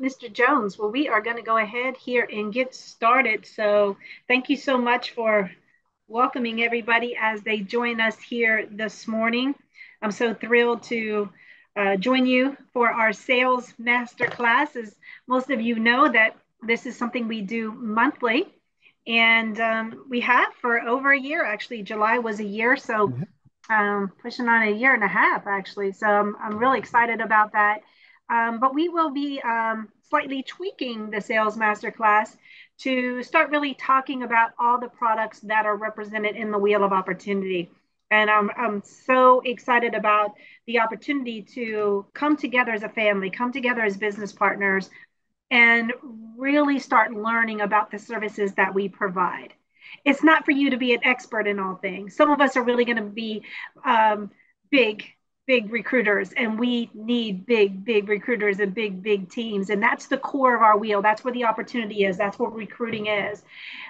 Mr. Jones. Well, we are going to go ahead here and get started. So thank you so much for welcoming everybody as they join us here this morning. I'm so thrilled to uh, join you for our sales master class. As most of you know that this is something we do monthly and um, we have for over a year actually july was a year so mm-hmm. um, pushing on a year and a half actually so i'm, I'm really excited about that um, but we will be um, slightly tweaking the sales masterclass to start really talking about all the products that are represented in the wheel of opportunity and I'm, I'm so excited about the opportunity to come together as a family come together as business partners and really start learning about the services that we provide. It's not for you to be an expert in all things. Some of us are really going to be um, big, big recruiters, and we need big, big recruiters and big, big teams. And that's the core of our wheel. That's where the opportunity is. That's what recruiting is.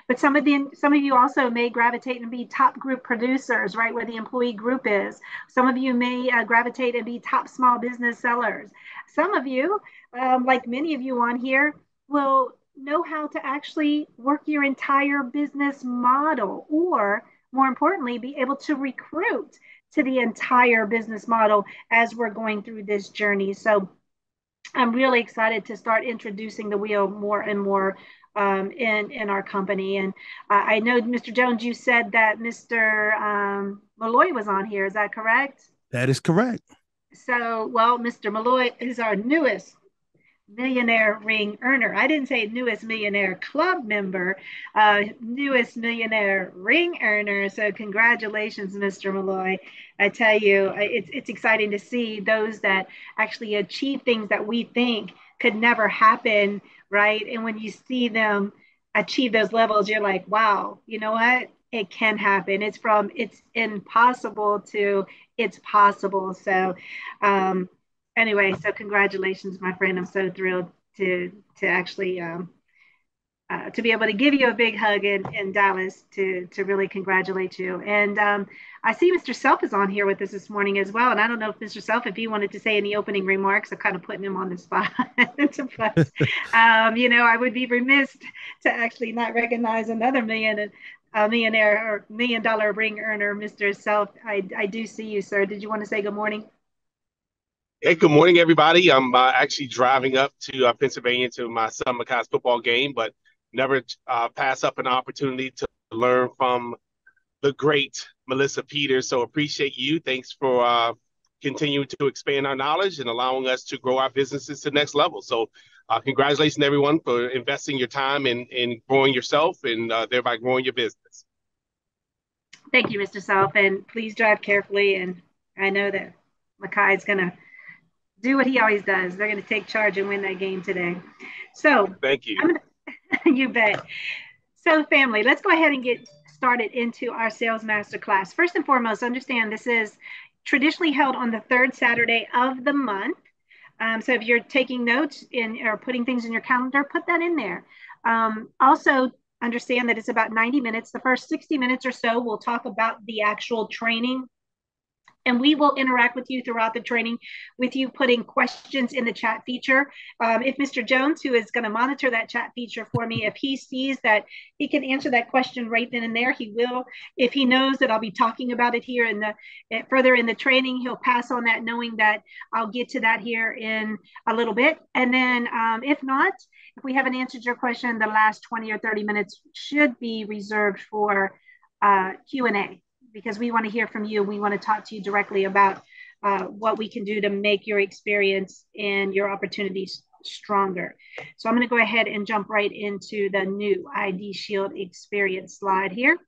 But some of the some of you also may gravitate and be top group producers, right, where the employee group is. Some of you may uh, gravitate and be top small business sellers. Some of you um, like many of you on here, will know how to actually work your entire business model, or more importantly, be able to recruit to the entire business model as we're going through this journey. So I'm really excited to start introducing the wheel more and more um, in in our company. And uh, I know, Mr. Jones, you said that Mr. Um, Malloy was on here. Is that correct? That is correct. So, well, Mr. Malloy is our newest millionaire ring earner. I didn't say newest millionaire club member, uh, newest millionaire ring earner. So congratulations, Mr. Malloy. I tell you, it's, it's exciting to see those that actually achieve things that we think could never happen, right? And when you see them achieve those levels, you're like, wow, you know what? It can happen. It's from it's impossible to it's possible. So um, anyway, so congratulations, my friend. I'm so thrilled to to actually um, uh, to be able to give you a big hug in, in Dallas to to really congratulate you. And um, I see Mr. Self is on here with us this morning as well. And I don't know if Mr. Self, if he wanted to say any opening remarks, I'm kind of putting him on the spot. but um, you know, I would be remiss to actually not recognize another million. A millionaire or million dollar ring earner, Mr. Self. I, I do see you, sir. Did you want to say good morning? Hey, good morning, everybody. I'm uh, actually driving up to uh, Pennsylvania to my son Makai's football game, but never uh, pass up an opportunity to learn from the great Melissa Peters. So appreciate you. Thanks for uh, continuing to expand our knowledge and allowing us to grow our businesses to the next level. So uh, congratulations, everyone, for investing your time in, in growing yourself and uh, thereby growing your business. Thank you, Mr. Self, and please drive carefully. And I know that Makai is going to do what he always does. They're going to take charge and win that game today. So thank you. Gonna, you bet. So family, let's go ahead and get started into our sales master class. First and foremost, understand this is traditionally held on the third Saturday of the month. Um, so if you're taking notes in or putting things in your calendar, put that in there. Um, also, understand that it's about 90 minutes. The first 60 minutes or so, we'll talk about the actual training and we will interact with you throughout the training with you putting questions in the chat feature. Um, if Mr. Jones, who is going to monitor that chat feature for me, if he sees that he can answer that question right then and there, he will. If he knows that I'll be talking about it here in the eh, further in the training, he'll pass on that knowing that I'll get to that here in a little bit. And then um, if not, if we haven't answered your question, the last 20 or 30 minutes should be reserved for uh, Q&A because we want to hear from you. We want to talk to you directly about uh, what we can do to make your experience and your opportunities stronger. So I'm going to go ahead and jump right into the new ID Shield experience slide here.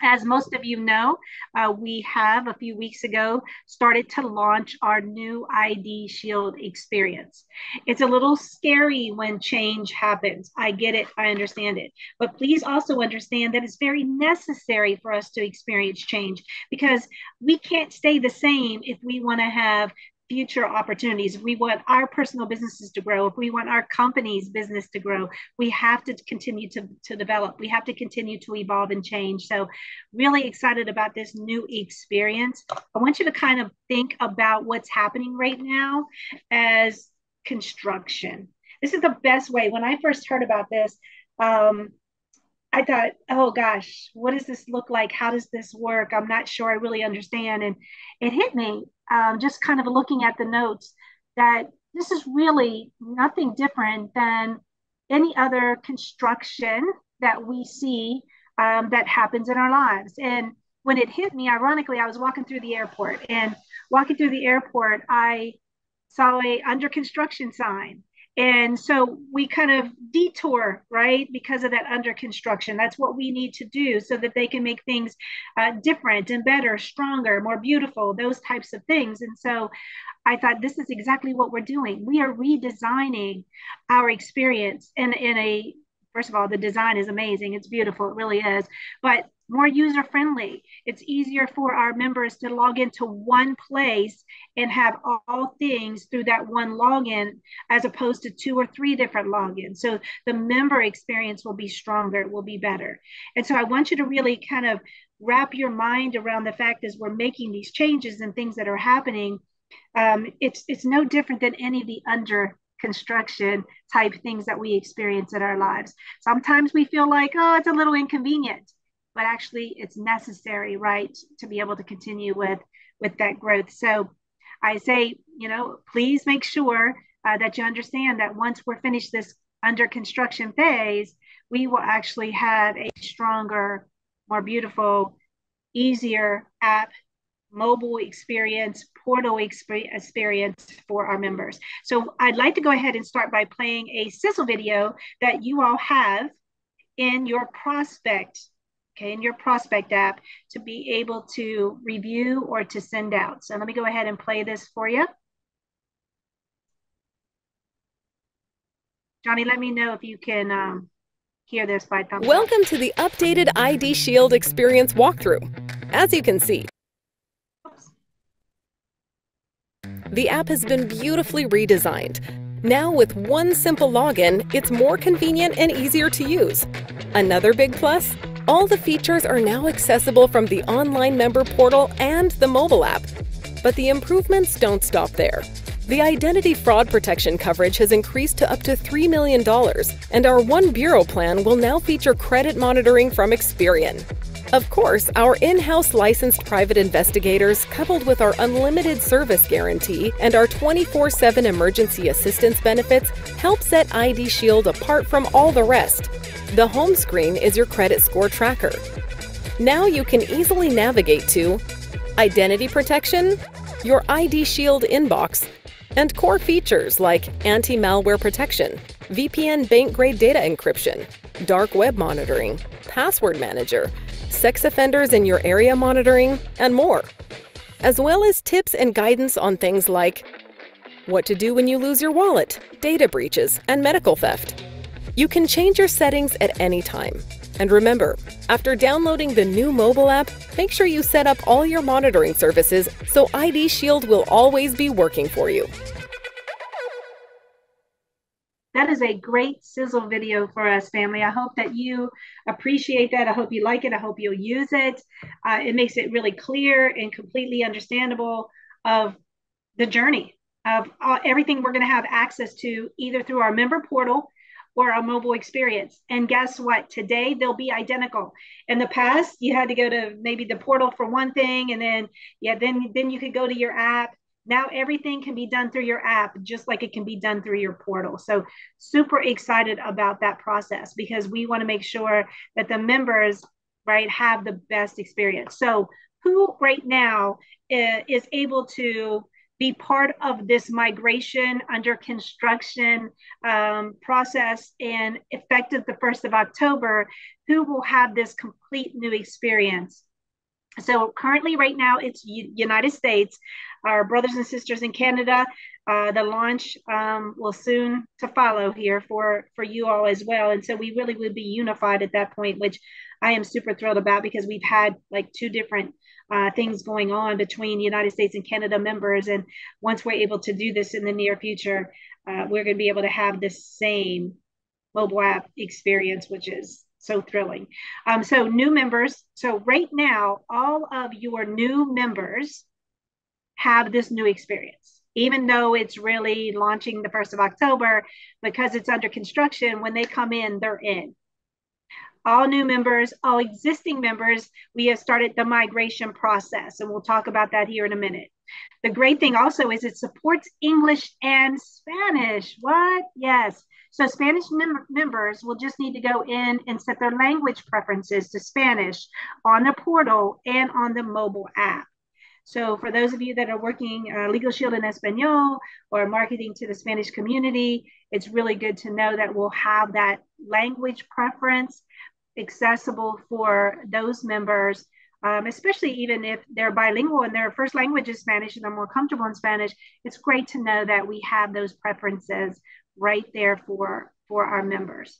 As most of you know, uh, we have a few weeks ago started to launch our new ID Shield experience. It's a little scary when change happens. I get it, I understand it. But please also understand that it's very necessary for us to experience change because we can't stay the same if we want to have future opportunities. If we want our personal businesses to grow, if we want our company's business to grow, we have to continue to, to develop. We have to continue to evolve and change. So, really excited about this new experience. I want you to kind of think about what's happening right now as construction. this is the best way. When I first heard about this, um, I thought, oh gosh, what does this look like? How does this work? I'm not sure I really understand. And it hit me um, just kind of looking at the notes that this is really nothing different than any other construction that we see um, that happens in our lives. And when it hit me, ironically, I was walking through the airport and walking through the airport, I saw a under construction sign and so we kind of detour, right, because of that under construction. That's what we need to do so that they can make things uh, different and better, stronger, more beautiful, those types of things. And so I thought this is exactly what we're doing. We are redesigning our experience in, in a first of all, the design is amazing. It's beautiful. It really is. But more user friendly. It's easier for our members to log into one place and have all things through that one login as opposed to two or three different logins. So the member experience will be stronger, will be better. And so I want you to really kind of wrap your mind around the fact as we're making these changes and things that are happening. Um, it's it's no different than any of the under construction type things that we experience in our lives. Sometimes we feel like, oh, it's a little inconvenient but actually it's necessary, right, to be able to continue with with that growth. So I say, you know, please make sure uh, that you understand that once we're finished this under construction phase, we will actually have a stronger, more beautiful, easier app, mobile experience, portal experience for our members. So I'd like to go ahead and start by playing a sizzle video that you all have in your prospect okay, in your prospect app to be able to review or to send out. So let me go ahead and play this for you. Johnny, let me know if you can um, hear this by thumbs Welcome to the updated ID Shield Experience walkthrough. As you can see, the app has been beautifully redesigned. Now with one simple login, it's more convenient and easier to use. Another big plus, all the features are now accessible from the online member portal and the mobile app. But the improvements don't stop there. The identity fraud protection coverage has increased to up to $3 million, and our One Bureau plan will now feature credit monitoring from Experian. Of course, our in house licensed private investigators, coupled with our unlimited service guarantee and our 24 7 emergency assistance benefits, help set ID Shield apart from all the rest. The home screen is your credit score tracker. Now you can easily navigate to Identity Protection, your ID Shield inbox, and core features like anti malware protection, VPN bank grade data encryption, dark web monitoring, password manager, sex offenders in your area monitoring, and more. As well as tips and guidance on things like what to do when you lose your wallet, data breaches, and medical theft. You can change your settings at any time. And remember, after downloading the new mobile app, make sure you set up all your monitoring services so ID Shield will always be working for you. That is a great sizzle video for us, family. I hope that you appreciate that. I hope you like it. I hope you'll use it. Uh, it makes it really clear and completely understandable of the journey of uh, everything we're going to have access to either through our member portal or a mobile experience. And guess what? Today they'll be identical. In the past, you had to go to maybe the portal for one thing, and then yeah, then then you could go to your app. Now everything can be done through your app, just like it can be done through your portal. So super excited about that process because we want to make sure that the members right have the best experience. So who right now is able to be part of this migration under construction um, process and effective the 1st of October, who will have this complete new experience. So currently, right now, it's United States. Our brothers and sisters in Canada, uh, the launch um, will soon to follow here for for you all as well. And so we really would be unified at that point, which I am super thrilled about because we've had like two different uh, things going on between United States and Canada members. And once we're able to do this in the near future, uh, we're going to be able to have the same mobile app experience, which is so thrilling. Um, so, new members. So, right now, all of your new members have this new experience. even though it's really launching the 1st of October, because it's under construction, when they come in, they're in. All new members, all existing members, we have started the migration process, and we'll talk about that here in a minute. The great thing also is it supports English and Spanish. What? Yes. So Spanish mem- members will just need to go in and set their language preferences to Spanish on the portal and on the mobile app. So for those of you that are working uh, Legal Shield in Espanol or marketing to the Spanish community, it's really good to know that we'll have that language preference accessible for those members, um, especially even if they're bilingual and their first language is Spanish and they're more comfortable in Spanish. It's great to know that we have those preferences right there for, for our members.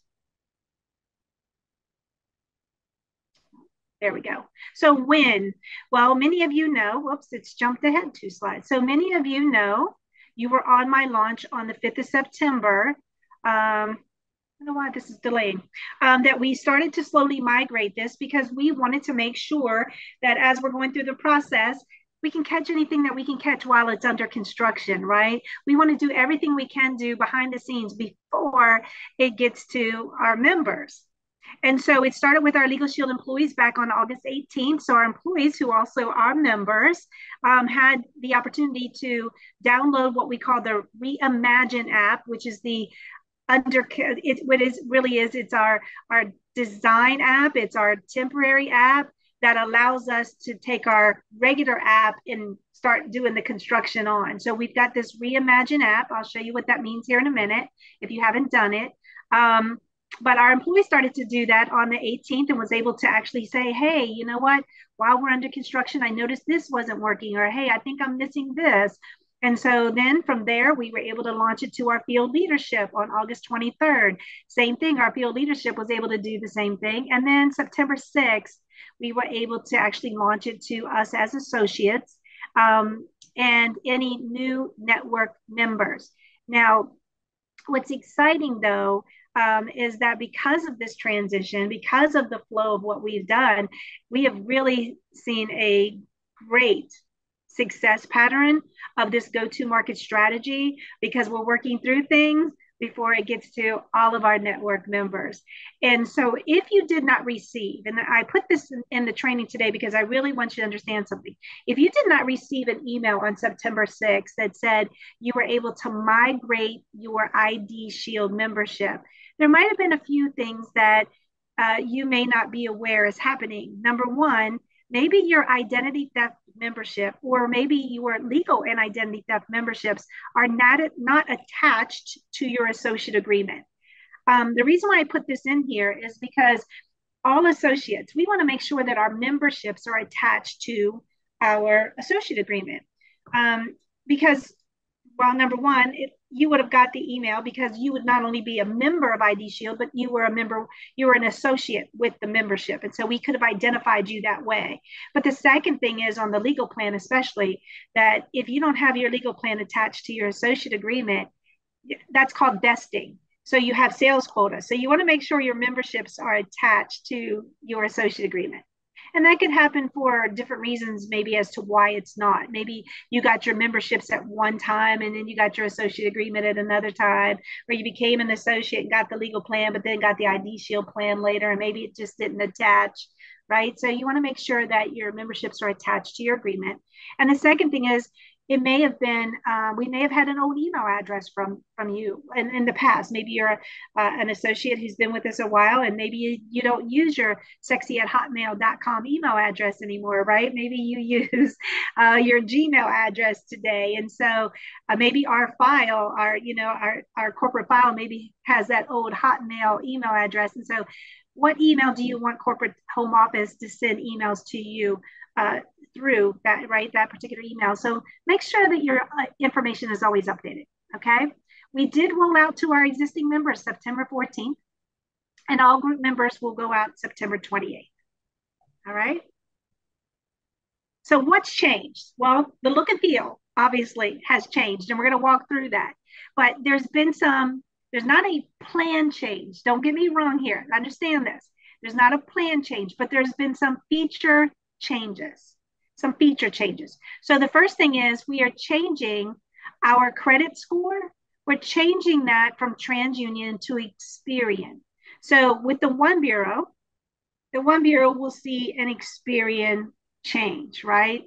There we go. So when? Well, many of you know, whoops, it's jumped ahead two slides. So many of you know you were on my launch on the 5th of September. Um, I don't know why this is delaying, um, that we started to slowly migrate this because we wanted to make sure that as we're going through the process, we can catch anything that we can catch while it's under construction, right? We want to do everything we can do behind the scenes before it gets to our members. And so it started with our Legal Shield employees back on August 18th. So our employees, who also are members, um, had the opportunity to download what we call the Reimagine app, which is the under it what is really is it's our our design app it's our temporary app that allows us to take our regular app and start doing the construction on so we've got this reimagine app i'll show you what that means here in a minute if you haven't done it um, but our employee started to do that on the 18th and was able to actually say, hey, you know what? While we're under construction, I noticed this wasn't working, or hey, I think I'm missing this. And so then from there, we were able to launch it to our field leadership on August 23rd. Same thing, our field leadership was able to do the same thing. And then September 6th, we were able to actually launch it to us as associates um, and any new network members. Now, what's exciting though um, is that because of this transition, because of the flow of what we've done, we have really seen a great success pattern of this go to market strategy because we're working through things before it gets to all of our network members. And so, if you did not receive, and I put this in, in, the training today because I really want you to understand something. If you did not receive an email on September 6th that said you were able to migrate your ID Shield membership, there might have been a few things that uh, you may not be aware is happening. Number one, maybe your identity theft membership or maybe your legal and identity theft memberships are not, not attached to your associate agreement. Um, the reason why I put this in here is because all associates, we want to make sure that our memberships are attached to our associate agreement. Um, because, well, number one, it, you would have got the email because you would not only be a member of ID Shield, but you were a member, you were an associate with the membership. And so we could have identified you that way. But the second thing is on the legal plan, especially that if you don't have your legal plan attached to your associate agreement, that's called vesting. So you have sales quota. So you want to make sure your memberships are attached to your associate agreement. And that could happen for different reasons, maybe as to why it's not. Maybe you got your memberships at one time and then you got your associate agreement at another time, or you became an associate and got the legal plan, but then got the ID Shield plan later, and maybe it just didn't attach right? So you want to make sure that your memberships are attached to your agreement. And the second thing is it may have been uh, we may have had an old email address from from you in, in the past. Maybe you're uh, an associate who's been with us a while and maybe you, you don't use your sexy at hotmail.com email address anymore right? Maybe you use uh, your gmail address today. And so uh, maybe our file our you know our, our corporate file maybe has that old hotmail email address. And so what email do you want corporate home office to send emails to you uh, through that right that particular email. So make sure that your uh, information is always updated okay? We did roll out to our existing members september 14th and all group members will go out september 28th all right? So what's changed? Well the look and feel obviously has changed and we're going to walk through that. But there's been some there's not a plan change. Don't get me wrong here understand this. There's not a plan change but there's been some feature changes, some feature changes. So the first thing is we are changing Our credit score, we're changing that from TransUnion to Experian. So with the one bureau, the one bureau will see an Experian change, right?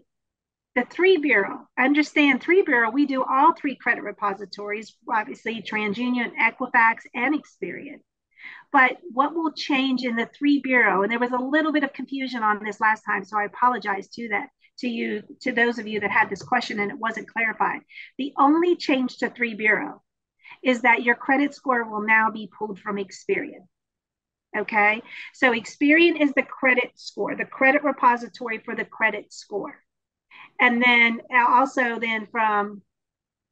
The three bureau, understand three bureau, we do all three credit repositories, obviously TransUnion, Equifax, and Experian. But what will change in the three bureau, and there was a little bit of confusion on this last time, so I apologize to that to you, to those of you that had this question and it wasn't clarified. The only change to three bureau is that your credit score will now be pulled from Experian. Okay, so Experian is the credit score, the credit repository for the credit score. And then uh, also then from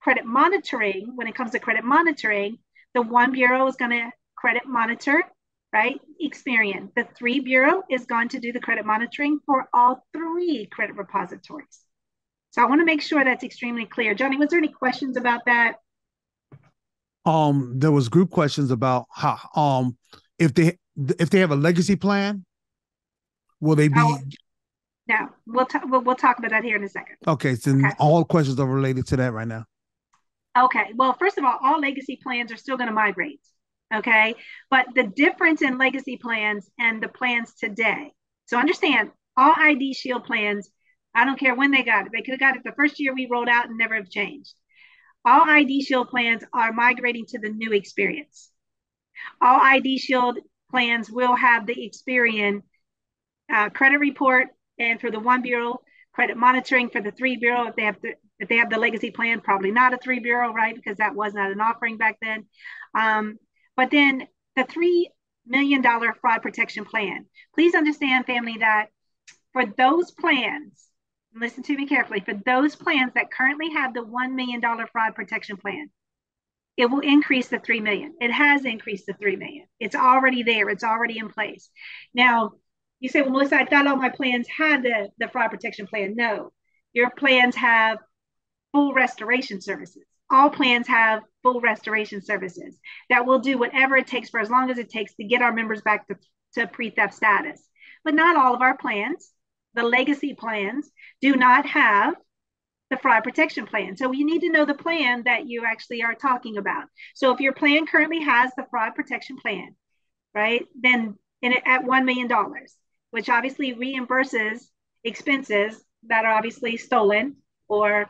credit monitoring, when it comes to credit monitoring, the one bureau is going to credit monitor, right? Experian. The three bureau is going to do the credit monitoring for all three credit repositories. So I want to make sure that's extremely clear. Johnny, was there any questions about that? Um, there was group questions about how um if they if they have a legacy plan, will they be? Oh, no, we'll, t- we'll we'll talk about that here in a second. Okay, so okay. all questions are related to that right now. Okay, well, first of all, all legacy plans are still going to migrate. Okay, but the difference in legacy plans and the plans today. So understand, all ID Shield plans. I don't care when they got it. They could have got it the first year we rolled out and never have changed. All ID Shield plans are migrating to the new experience. All ID Shield plans will have the Experian uh, credit report, and for the one bureau, credit monitoring. For the three bureau, if they have the if they have the legacy plan, probably not a three bureau, right? Because that was not an offering back then. Um, but then the three million dollar fraud protection plan. Please understand, family, that for those plans, listen to me carefully, for those plans that currently have the $1 million fraud protection plan, it will increase the 3 million. It has increased the 3 million. It's already there. It's already in place. Now, you say, well, Melissa, I thought all my plans had the, the fraud protection plan. No, your plans have full restoration services. All plans have full restoration services that will do whatever it takes for as long as it takes to get our members back to, to pre-theft status. But not all of our plans, the legacy plans, do not have the fraud protection plan. So you need to know the plan that you actually are talking about. So if your plan currently has the fraud protection plan, right, then in at $1 million, which obviously reimburses expenses that are obviously stolen or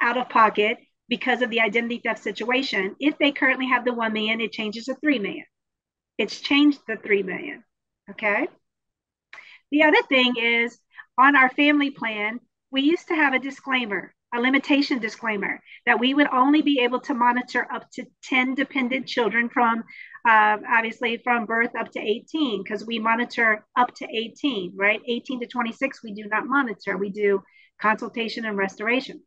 out of pocket because of the identity theft situation. If they currently have the 1 million, it changes to 3 million. It's changed the 3 million. Okay. The other thing is on our family plan, we used to have a disclaimer a limitation disclaimer that we would only be able to monitor up to 10 dependent children from uh, obviously from birth up to 18 because we monitor up to 18 right 18 to 26 we do not monitor we do consultation and restoration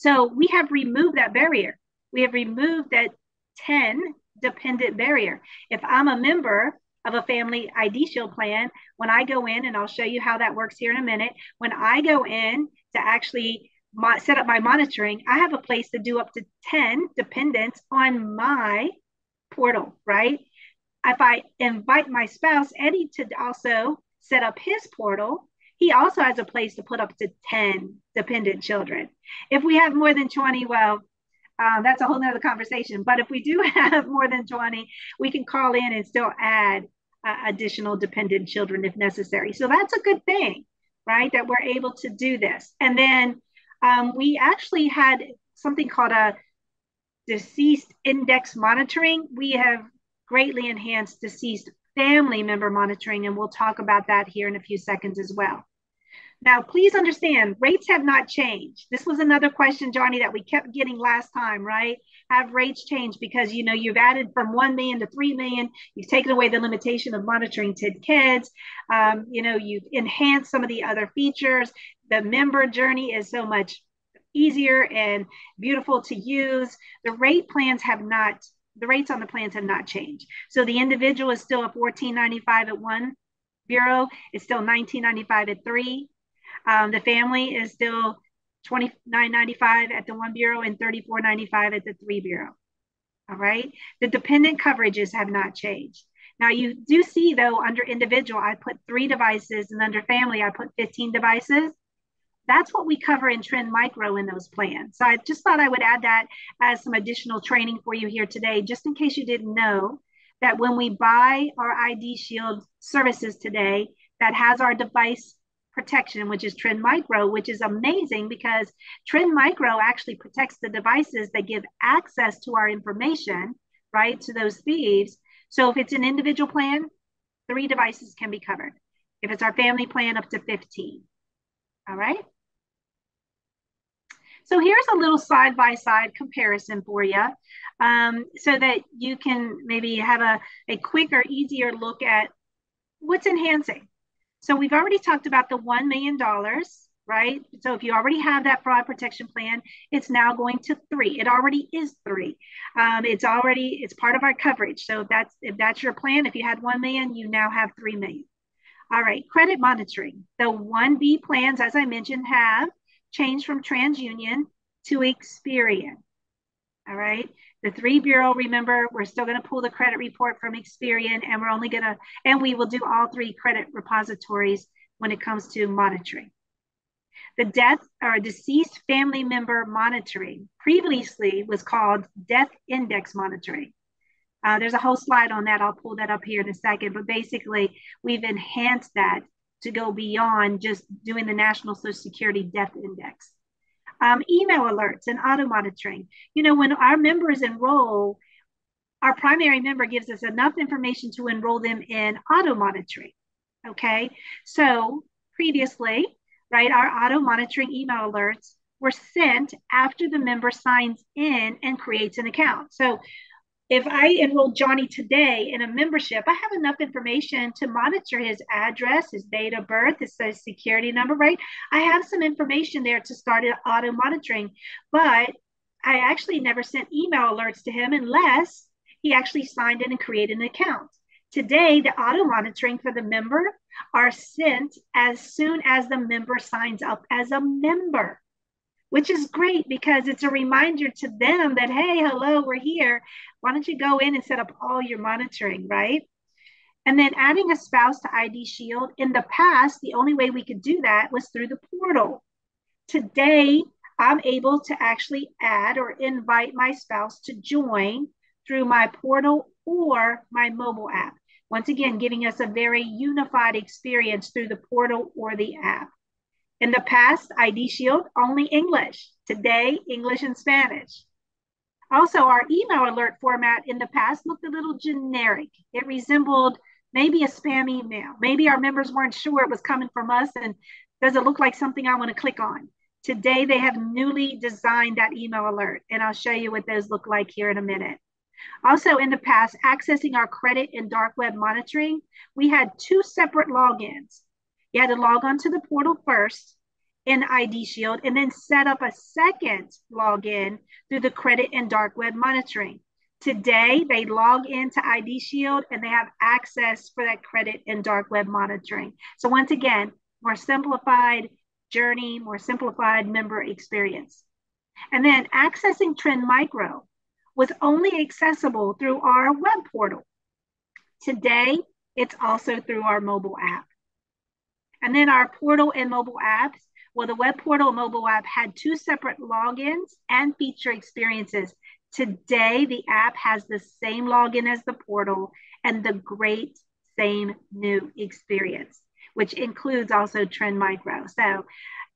so we have removed that barrier we have removed that 10 dependent barrier if i'm a member of a family id shield plan when i go in and i'll show you how that works here in a minute when i go in to actually set up my monitoring, I have a place to do up to 10 dependents on my portal, right? If I invite my spouse, Eddie, to also set up his portal, he also has a place to put up to 10 dependent children. If we have more than 20, well, um, that's a whole nother conversation. But if we do have more than 20, we can call in and still add uh, additional dependent children if necessary. So that's a good thing, right? That we're able to do this. And then um, we actually had something called a deceased index monitoring. We have greatly enhanced deceased family member monitoring, and we'll talk about that here in a few seconds as well. Now, please understand, rates have not changed. This was another question, Johnny, that we kept getting last time, right? Have rates changed because you know you've added from one million to three million. You've taken away the limitation of monitoring 10 kids. Um, you know, you've enhanced some of the other features the member journey is so much easier and beautiful to use. The rate plans have not, the rates on the plans have not changed. So the individual is still at $14.95 at one bureau, it's still $19.95 at three. Um, the family is still $29.95 at the one bureau and $34.95 at the three bureau. All right. The dependent coverages have not changed. Now you do see though under individual, I put three devices and under family, I put 15 devices That's what we cover in Trend Micro in those plans. So I just thought I would add that as some additional training for you here today, just in case you didn't know that when we buy our ID Shield services today, that has our device protection, which is Trend Micro, which is amazing because Trend Micro actually protects the devices that give access to our information, right, to those thieves. So if it's an individual plan, three devices can be covered. If it's our family plan, up to 15. All right. So here's a little side-by-side comparison for you um, so that you can maybe have a, a quicker, easier look at what's enhancing. So we've already talked about the $1 million, right? So if you already have that fraud protection plan, it's now going to three. It already is three. Um, it's already, it's part of our coverage. So if that's, if that's your plan, if you had 1 million, you now have 3 million. All right, credit monitoring. The 1B plans, as I mentioned, have changed from TransUnion to Experian. All right. The three bureau, remember, we're still going to pull the credit report from Experian and we're only going to, and we will do all three credit repositories when it comes to monitoring. The death or deceased family member monitoring previously was called death index monitoring. Uh, there's a whole slide on that. I'll pull that up here in a second. But basically, we've enhanced that to go beyond just doing the National Social Security Death Index. Um, email alerts and auto monitoring. You know, when our members enroll, our primary member gives us enough information to enroll them in auto monitoring. Okay, so previously, right, our auto monitoring email alerts were sent after the member signs in and creates an account. So if I enroll Johnny today in a membership, I have enough information to monitor his address, his date of birth, his social security number, right? I have some information there to start auto monitoring, but I actually never sent email alerts to him unless he actually signed in and created an account. Today, the auto monitoring for the member are sent as soon as the member signs up as a member which is great because it's a reminder to them that, hey, hello, we're here. Why don't you go in and set up all your monitoring, right? And then adding a spouse to ID Shield. In the past, the only way we could do that was through the portal. Today, I'm able to actually add or invite my spouse to join through my portal or my mobile app. Once again, giving us a very unified experience through the portal or the app. In the past, ID Shield, only English. Today, English and Spanish. Also, our email alert format in the past looked a little generic. It resembled maybe a spam email. Maybe our members weren't sure it was coming from us and does it look like something I want to click on? Today, they have newly designed that email alert, and I'll show you what those look like here in a minute. Also, in the past, accessing our credit and dark web monitoring, we had two separate logins. You had to log on to the portal first in ID Shield and then set up a second login through the credit and dark web monitoring. Today, they log into ID Shield and they have access for that credit and dark web monitoring. So, once again, more simplified journey, more simplified member experience. And then accessing Trend Micro was only accessible through our web portal. Today, it's also through our mobile app. And then our portal and mobile apps, well, the web portal and mobile app had two separate logins and feature experiences. Today, the app has the same login as the portal and the great same new experience, which includes also Trend Micro. So,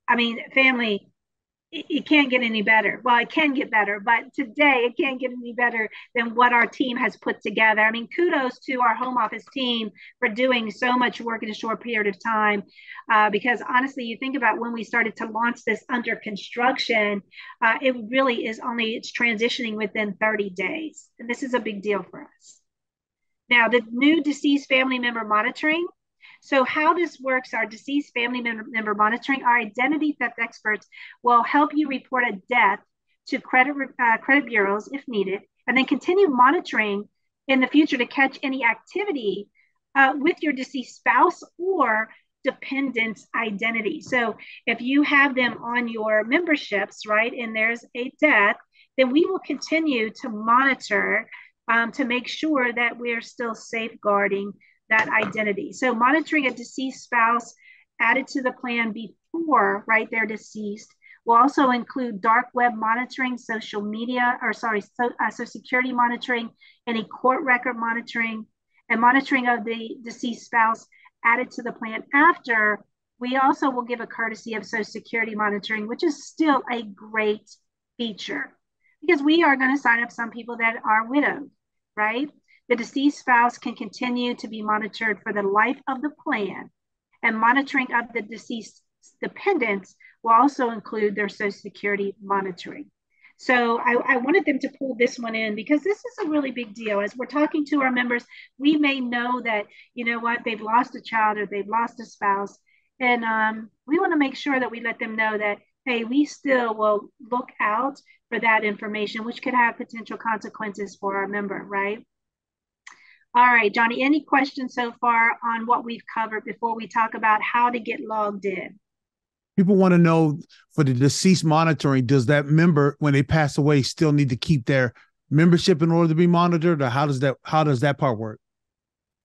I mean, family, it, can't get any better. Well, it can get better, but today it can't get any better than what our team has put together. I mean, kudos to our home office team for doing so much work in a short period of time. Uh, because honestly, you think about when we started to launch this under construction, uh, it really is only it's transitioning within 30 days, and this is a big deal for us. Now, the new deceased family member monitoring so, how this works, our deceased family member, monitoring, our identity theft experts will help you report a death to credit, uh, credit bureaus if needed, and then continue monitoring in the future to catch any activity uh, with your deceased spouse or dependent's identity. So, if you have them on your memberships, right, and there's a death, then we will continue to monitor um, to make sure that we're still safeguarding that identity. So monitoring a deceased spouse added to the plan before, right, they're deceased will also include dark web monitoring, social media, or sorry, so, uh, social security monitoring, any court record monitoring, and monitoring of the deceased spouse added to the plan after. We also will give a courtesy of social security monitoring, which is still a great feature because we are going to sign up some people that are widowed, right? The deceased spouse can continue to be monitored for the life of the plan, and monitoring of the deceased dependents will also include their Social Security monitoring. So I, I, wanted them to pull this one in because this is a really big deal. As we're talking to our members, we may know that, you know what, they've lost a child or they've lost a spouse. And um, we want to make sure that we let them know that, hey, we still will look out for that information, which could have potential consequences for our member, right? All right, Johnny, any questions so far on what we've covered before we talk about how to get logged in? people want to know for the deceased monitoring does that member when they pass away still need to keep their membership in order to be monitored or how does that how does that part work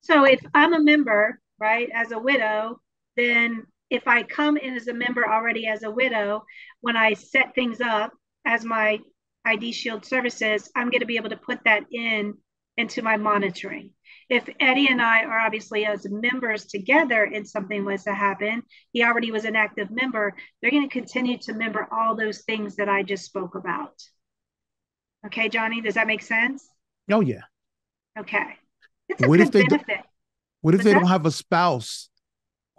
so if i'm a member right as a widow then if i come in as a member already as a widow when i set things up as my id shield services i'm going to be able to put that in into my monitoring if Eddie and I are obviously as members together and something was to happen, he already was an active member, they're going to continue to member all those things that I just spoke about. Okay, Johnny, does that make sense? Oh, yeah. Okay. It's a what good if they benefit. Do, what if they don't have a spouse?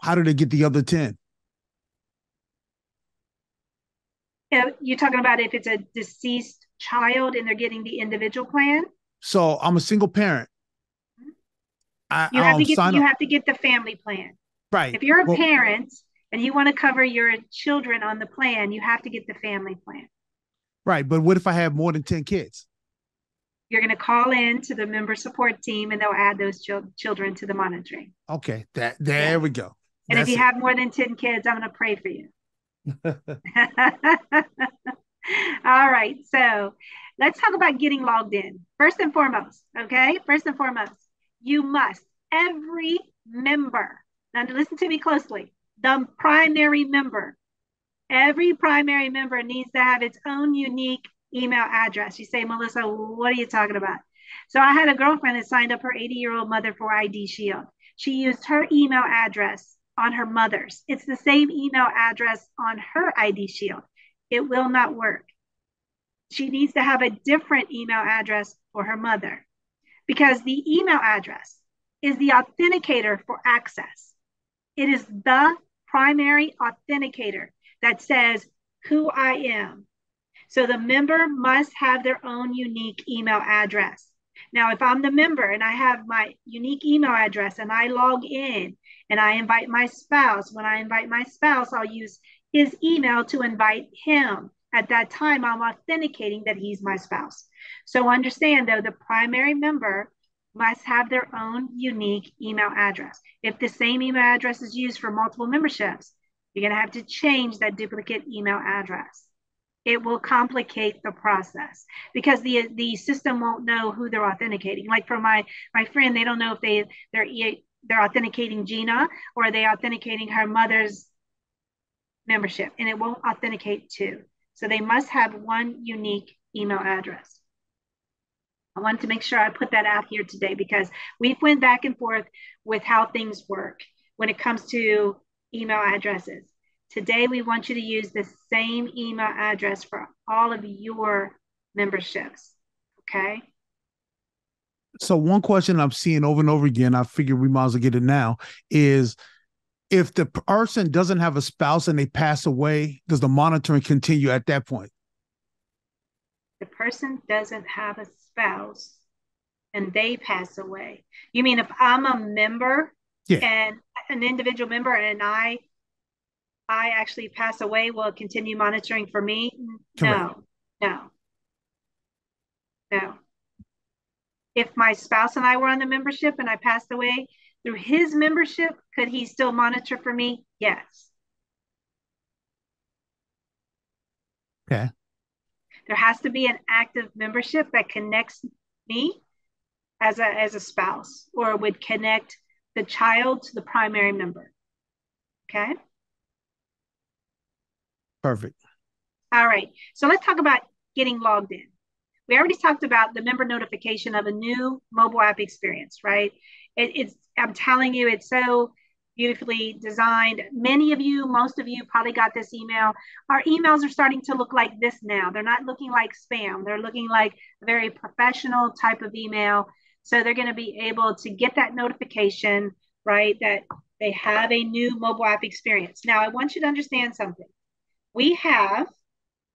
How do they get the other 10? You're talking about if it's a deceased child and they're getting the individual plan? So I'm a single parent I, you have um, to get you up. have to get the family plan. Right. If you're a well, parent and you want to cover your children on the plan, you have to get the family plan. Right. But what if I have more than 10 kids? You're going to call in to the member support team and they'll add those ch- children to the monitoring. Okay. That there yeah. we go. And That's if you it. have more than 10 kids, I'm going to pray for you. All right. So let's talk about getting logged in. First and foremost, okay? First and foremost, you must, every member, now listen to me closely, the primary member, every primary member needs to have its own unique email address. You say, Melissa, what are you talking about? So I had a girlfriend that signed up her 80 year old mother for ID Shield. She used her email address on her mother's. It's the same email address on her ID Shield. It will not work. She needs to have a different email address for her mother because the email address is the authenticator for access. It is the primary authenticator that says who I am. So the member must have their own unique email address. Now, if I'm the member and I have my unique email address and I log in and I invite my spouse, when I invite my spouse, I'll use his email to invite him. At that time, I'm authenticating that he's my spouse. So understand though, the primary member must have their own unique email address. If the same email address is used for multiple memberships, you're going to have to change that duplicate email address. It will complicate the process because the the system won't know who they're authenticating. Like for my my friend, they don't know if they they're they're authenticating Gina or are they authenticating her mother's membership, and it won't authenticate two. So they must have one unique email address. I wanted to make sure I put that out here today because we've went back and forth with how things work when it comes to email addresses. Today, we want you to use the same email address for all of your memberships. Okay. So, one question I'm seeing over and over again, I figure we might as well get it now, is if the person doesn't have a spouse and they pass away, does the monitoring continue at that point? The person doesn't have a spouse and they pass away. You mean if I'm a member yeah. and an individual member and I I actually pass away, will continue monitoring for me? Correct. No, no, no. If my spouse and I were on the membership and I passed away through his membership, could he still monitor for me? Yes. Okay. There has to be an active membership that connects me as a as a spouse or would connect the child to the primary member. Okay. Perfect. All right. So let's talk about getting logged in. We already talked about the member notification of a new mobile app experience, right? It, it's, I'm telling you, it's so beautifully designed. Many of you, most of you probably got this email. Our emails are starting to look like this now. They're not looking like spam. They're looking like a very professional type of email. So they're going to be able to get that notification, right? That they have a new mobile app experience. Now, I want you to understand something. We have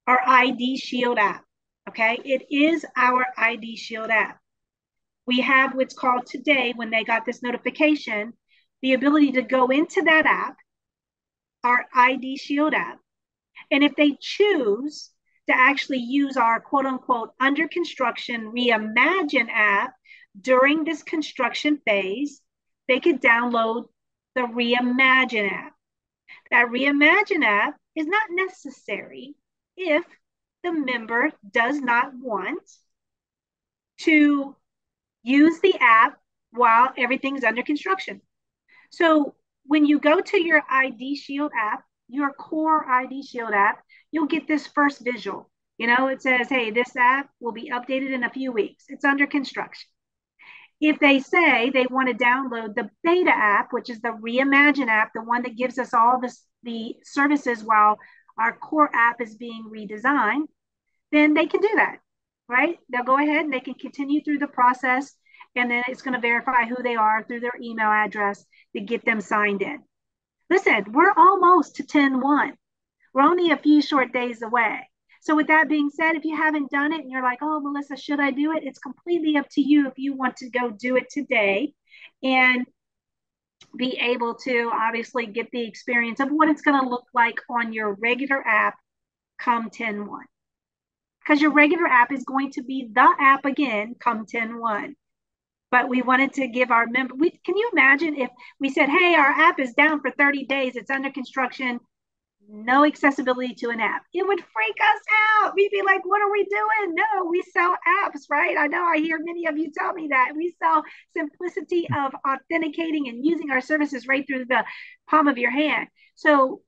our ID Shield app. Okay, it is our ID Shield app. We have what's called today, when they got this notification, the ability to go into that app, our ID Shield app. And if they choose to actually use our quote unquote under construction reimagine app during this construction phase, they could download the reimagine app. That reimagine app is not necessary if the member does not want to use the app while everything's under construction. So when you go to your ID Shield app, your core ID Shield app, you'll get this first visual. You know, it says, hey, this app will be updated in a few weeks. It's under construction. If they say they want to download the beta app, which is the Reimagine app, the one that gives us all this, the services while our core app is being redesigned, then they can do that, right? They'll go ahead and they can continue through the process, and then it's going to verify who they are through their email address to get them signed in. Listen, we're almost to 10 1. We're only a few short days away. So, with that being said, if you haven't done it and you're like, oh, Melissa, should I do it? It's completely up to you if you want to go do it today and be able to obviously get the experience of what it's going to look like on your regular app come 10 1. Because your regular app is going to be the app again come 10 1 but we wanted to give our member we can you imagine if we said hey our app is down for 30 days it's under construction no accessibility to an app. It would freak us out. We'd be like what are we doing? No we sell apps right? I know i hear many of you tell me that. We sell simplicity of authenticating and using our services right through the palm of your hand. So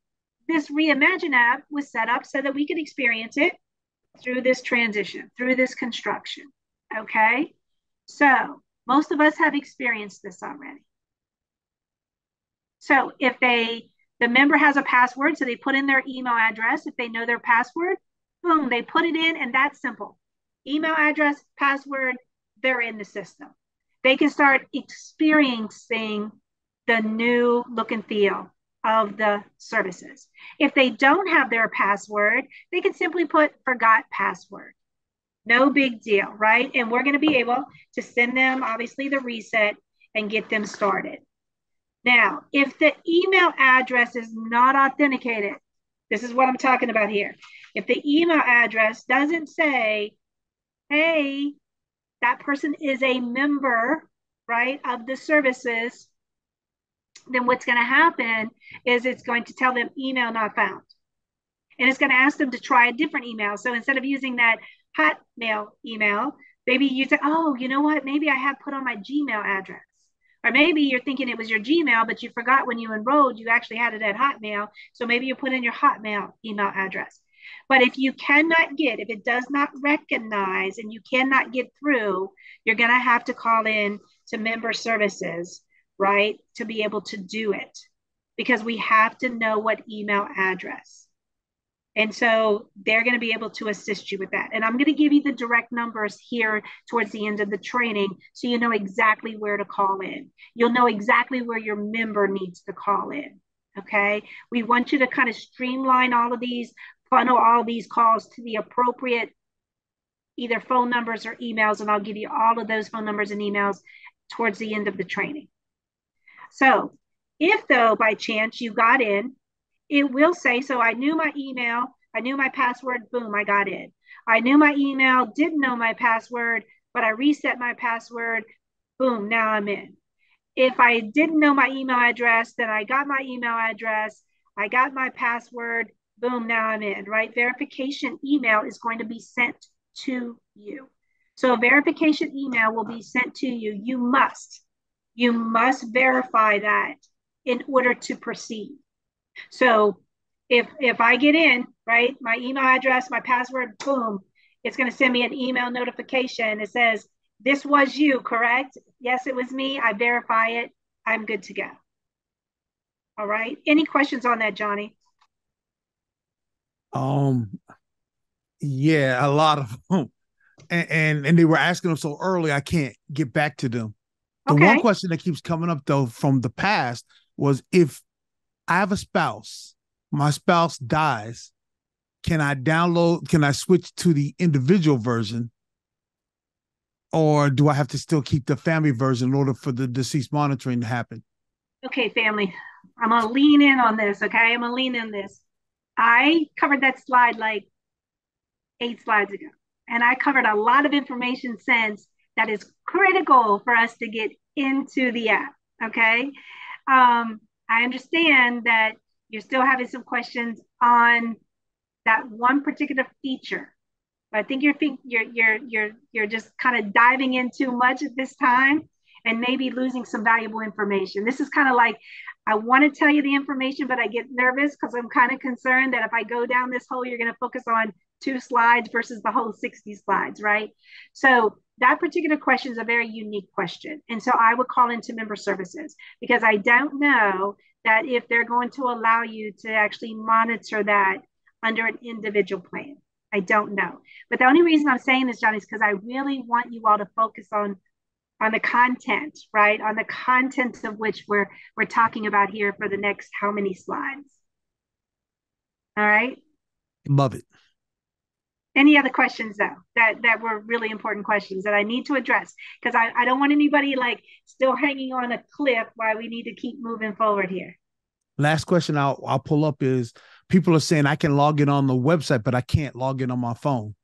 this reimagine app was set up so that we could experience it through this transition through this construction okay so most of us have experienced this already. So if they, the member has a password, so they put in their email address. If they know their password, boom, they put it in and that's simple. Email address, password, they're in the system. They can start experiencing the new look and feel of the services. If they don't have their password, they can simply put forgot password. No big deal, right? And we're going to be able to send them, obviously, the reset and get them started. Now, if the email address is not authenticated, this is what I'm talking about here. If the email address doesn't say, hey, that person is a member, right, of the services, then what's going to happen is it's going to tell them email not found. And it's going to ask them to try a different email. So instead of using that Hotmail email. Maybe you say, oh, you know what? Maybe I have put on my Gmail address. Or maybe you're thinking it was your Gmail, but you forgot when you enrolled, you actually had it at Hotmail. So maybe you put in your Hotmail email address. But if you cannot get, if it does not recognize and you cannot get through, you're going to have to call in to member services, right, to be able to do it because we have to know what email address. And so they're going to be able to assist you with that. And I'm going to give you the direct numbers here towards the end of the training so you know exactly where to call in. You'll know exactly where your member needs to call in. Okay. We want you to kind of streamline all of these, funnel all these calls to the appropriate either phone numbers or emails. And I'll give you all of those phone numbers and emails towards the end of the training. So if though by chance you got in it will say, so I knew my email, I knew my password, boom, I got in. I knew my email, didn't know my password, but I reset my password, boom, now I'm in. If I didn't know my email address, then I got my email address, I got my password, boom, now I'm in, right? Verification email is going to be sent to you. So a verification email will be sent to you. You must, you must verify that in order to proceed. So if if I get in, right, my email address, my password, boom, it's going to send me an email notification. It says, This was you, correct? Yes, it was me. I verify it. I'm good to go. All right. Any questions on that, Johnny? Um, yeah, a lot of them. And, and, and they were asking them so early, I can't get back to them. The okay. one question that keeps coming up though from the past was if I have a spouse, my spouse dies, can I download? Can I switch to the individual version, or do I have to still keep the family version in order for the deceased monitoring to happen? Okay, family, I'm gonna lean in on this. Okay, I'm gonna lean in this. I covered that slide like eight slides ago, and I covered a lot of information since that is critical for us to get into the app. Okay, um, I understand that you're still having some questions on that one particular feature. But I think you're you're you're you're you're just kind of diving in too much at this time and maybe losing some valuable information. This is kind of like I want to tell you the information, but I get nervous because I'm kind of concerned that if I go down this hole, you're going to focus on two slides versus the whole 60 slides, right? So that particular question is a very unique question. And so I would call into member services because I don't know that if they're going to allow you to actually monitor that under an individual plan. I don't know. But the only reason I'm saying this, Johnny, is because I really want you all to focus on on the content, right? On the content of which we're we're talking about here for the next how many slides. All right. Love it. Any other questions though that that were really important questions that I need to address because I, I don't want anybody like still hanging on a cliff why we need to keep moving forward here. Last question I'll I'll pull up is people are saying I can log in on the website, but I can't log in on my phone.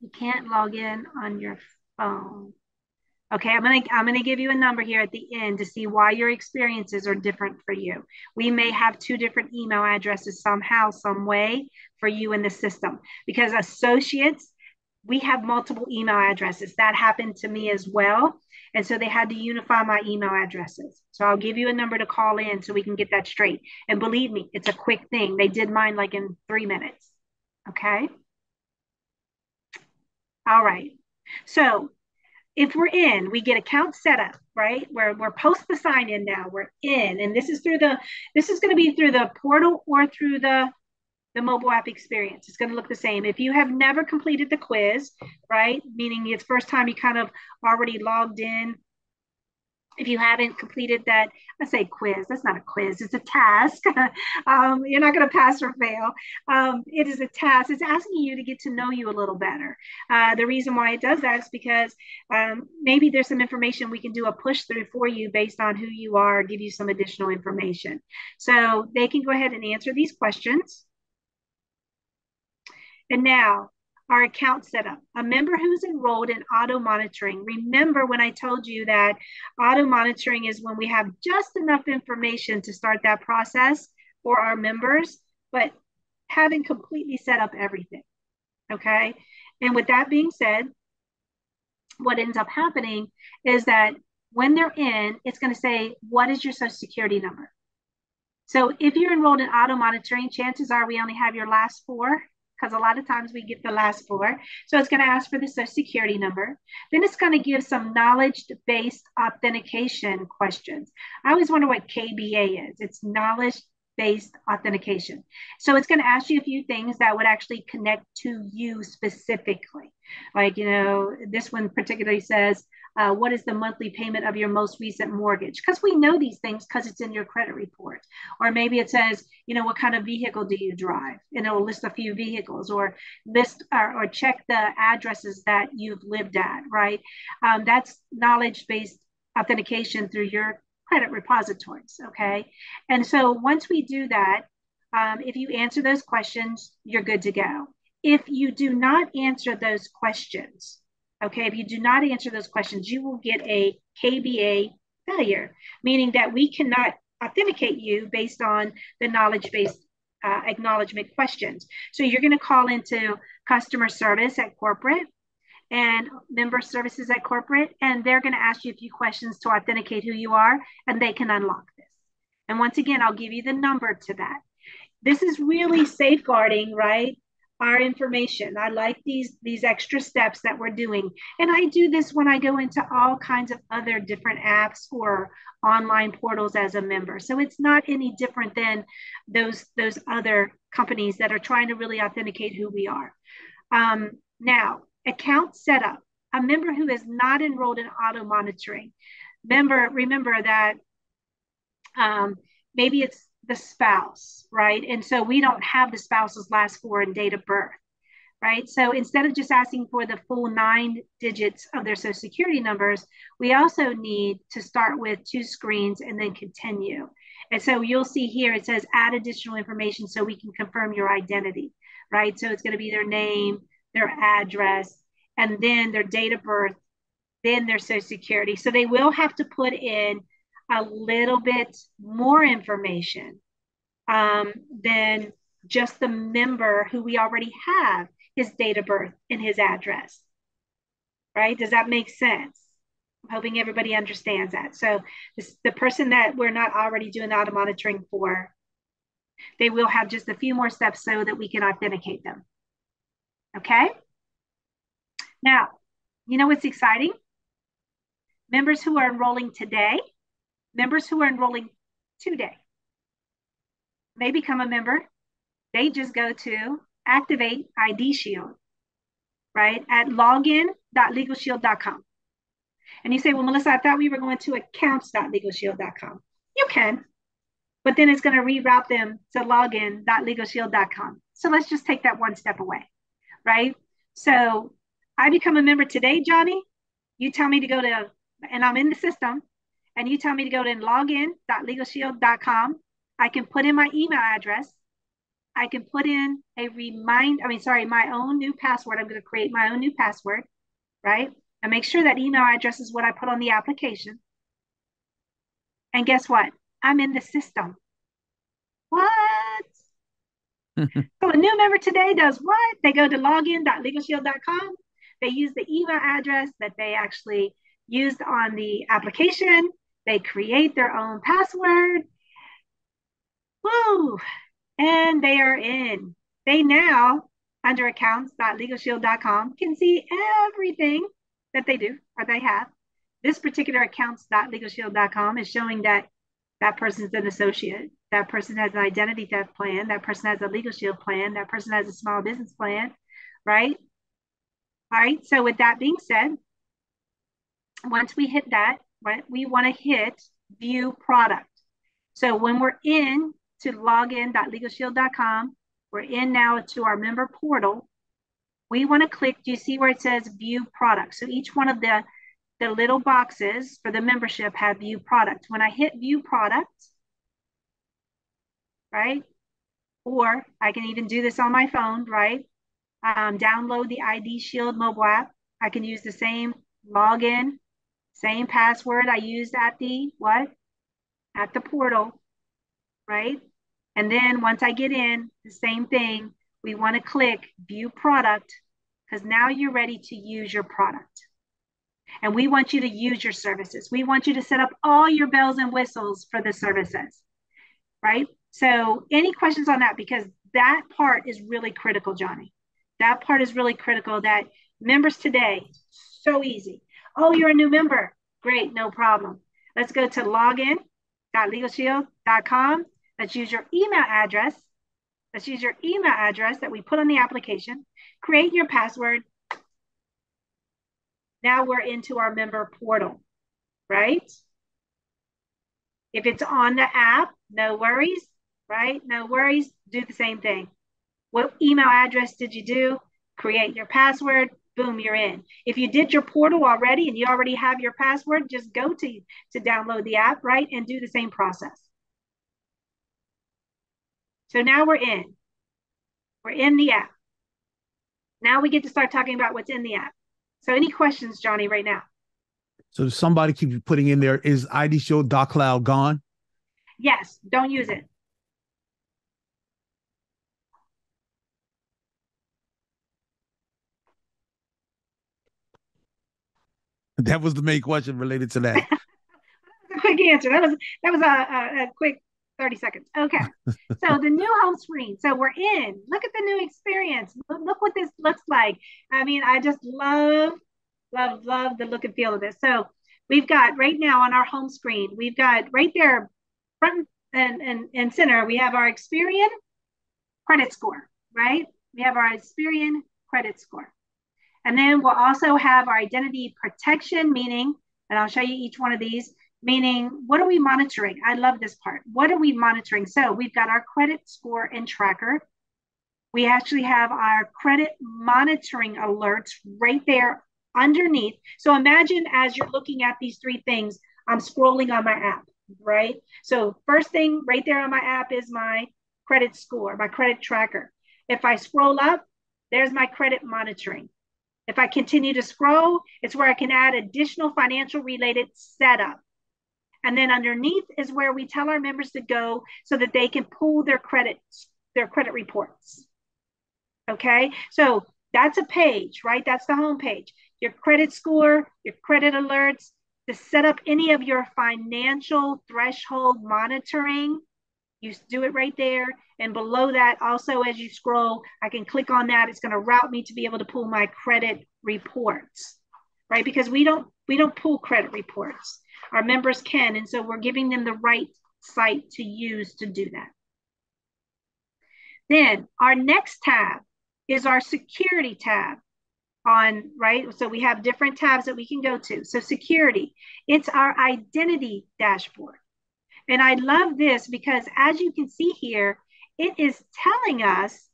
You can't log in on your phone. Okay, I'm gonna I'm gonna give you a number here at the end to see why your experiences are different for you. We may have two different email addresses somehow, some way for you in the system because associates we have multiple email addresses. That happened to me as well. And so they had to unify my email addresses. So I'll give you a number to call in so we can get that straight. And believe me, it's a quick thing. They did mine like in three minutes. Okay. All right. So if we're in, we get account set up, right? We're, we're post the sign in now. We're in. And this is through the, this is going to be through the portal or through the the mobile app experience. It's going to look the same. If you have never completed the quiz, right, meaning it's first time you kind of already logged in, if you haven't completed that, I say quiz, that's not a quiz, it's a task. um, you're not going to pass or fail. Um, it is a task. It's asking you to get to know you a little better. Uh, the reason why it does that is because um, maybe there's some information we can do a push through for you based on who you are, give you some additional information. So they can go ahead and answer these questions. And now our account setup. A member who's enrolled in auto monitoring. Remember when I told you that auto monitoring is when we have just enough information to start that process for our members, but haven't completely set up everything. Okay. And with that being said, what ends up happening is that when they're in, it's going to say, What is your social security number? So if you're enrolled in auto monitoring, chances are we only have your last four because a lot of times we get the last four. So it's going to ask for the social security number. Then it's going to give some knowledge-based authentication questions. I always wonder what KBA is. It's knowledge based authentication. So it's going to ask you a few things that would actually connect to you specifically. Like, you know, this one particularly says, uh, what is the monthly payment of your most recent mortgage? Because we know these things because it's in your credit report. Or maybe it says, you know, what kind of vehicle do you drive? And it'll list a few vehicles or list or, or check the addresses that you've lived at, right? Um, that's knowledge based authentication through your credit repositories, okay? And so once we do that, um, if you answer those questions, you're good to go. If you do not answer those questions, Okay, if you do not answer those questions, you will get a KBA failure, meaning that we cannot authenticate you based on the knowledge based uh, acknowledgement questions. So you're going to call into customer service at corporate and member services at corporate, and they're going to ask you a few questions to authenticate who you are, and they can unlock this. And once again, I'll give you the number to that. This is really safeguarding, right? Our information. I like these these extra steps that we're doing. And I do this when I go into all kinds of other different apps or online portals as a member. So it's not any different than those those other companies that are trying to really authenticate who we are. Um, now, account setup. A member who is not enrolled in auto monitoring. Member, remember that um, maybe it's the spouse, right? And so we don't have the spouse's last four and date of birth, right? So instead of just asking for the full nine digits of their social security numbers, we also need to start with two screens and then continue. And so you'll see here it says add additional information so we can confirm your identity, right? So it's going to be their name, their address, and then their date of birth, then their social security. So they will have to put in a little bit more information um, than just the member who we already have his date of birth and his address. Right? Does that make sense? I'm hoping everybody understands that. So this, the person that we're not already doing auto monitoring for, they will have just a few more steps so that we can authenticate them. Okay? Now, you know what's exciting? Members who are enrolling today members who are enrolling today. They become a member. They just go to activate ID Shield, right, at login.legalshield.com. And you say, well, Melissa, I thought we were going to accounts.legalshield.com. You can, but then it's going to reroute them to login.legalshield.com. So let's just take that one step away, right? So I become a member today, Johnny. You tell me to go to, and I'm in the system and you tell me to go to login.legalshield.com, I can put in my email address. I can put in a remind, I mean, sorry, my own new password. I'm going to create my own new password, right? And make sure that email address is what I put on the application. And guess what? I'm in the system. What? so a new member today does what? They go to login.legalshield.com. They use the email address that they actually used on the application. They create their own password. Woo! And they are in. They now, under accounts.legalshield.com, can see everything that they do or they have. This particular accounts.legalshield.com is showing that that person's an associate, that person has an identity theft plan, that person has a legal shield plan, that person has a small business plan, right? All right. So, with that being said, once we hit that, right, we want to hit view product. So when we're in to login.legalshield.com, we're in now to our member portal. We want to click, do you see where it says view product? So each one of the, the little boxes for the membership have view product. When I hit view product, right? Or I can even do this on my phone, right? Um, download the ID Shield mobile app. I can use the same login same password I used at the what? At the portal, right? And then once I get in, the same thing, we want to click view product because now you're ready to use your product. And we want you to use your services. We want you to set up all your bells and whistles for the services, right? So, any questions on that? Because that part is really critical, Johnny. That part is really critical that members today, so easy. Oh, you're a new member. Great, no problem. Let's go to login.legalshield.com. Let's use your email address. Let's use your email address that we put on the application. Create your password. Now we're into our member portal, right? If it's on the app, no worries, right? No worries. Do the same thing. What email address did you do? Create your password, boom, you're in. If you did your portal already and you already have your password, just go to, to download the app, right? And do the same process. So now we're in. We're in the app. Now we get to start talking about what's in the app. So any questions, Johnny, right now? So somebody keep putting in there, is ID Shield Cloud gone? Yes, don't use it. That was the main question related to that. That was a quick answer. That was that was a, a, a, quick 30 seconds. Okay. so the new home screen. So we're in. Look at the new experience. Look, look what this looks like. I mean, I just love, love, love the look and feel of this. So we've got right now on our home screen, we've got right there, front and, and, and center, we have our Experian credit score, right? We have our Experian credit score. And then we'll also have our identity protection, meaning, and I'll show you each one of these, meaning what are we monitoring? I love this part. What are we monitoring? So we've got our credit score and tracker. We actually have our credit monitoring alerts right there underneath. So imagine as you're looking at these three things, I'm scrolling on my app, right? So first thing right there on my app is my credit score, my credit tracker. If I scroll up, there's my credit monitoring. If I continue to scroll, it's where I can add additional financial related setup. And then underneath is where we tell our members to go so that they can pull their credit, their credit reports. Okay, so that's a page, right? That's the home page. Your credit score, your credit alerts, to set up any of your financial threshold monitoring you do it right there. And below that, also as you scroll, I can click on that. It's going to route me to be able to pull my credit reports, right? Because we don't we don't pull credit reports. Our members can, and so we're giving them the right site to use to do that. Then our next tab is our security tab on, right? So we have different tabs that we can go to. So security, it's our identity dashboard. And I love this because as you can see here, it is telling us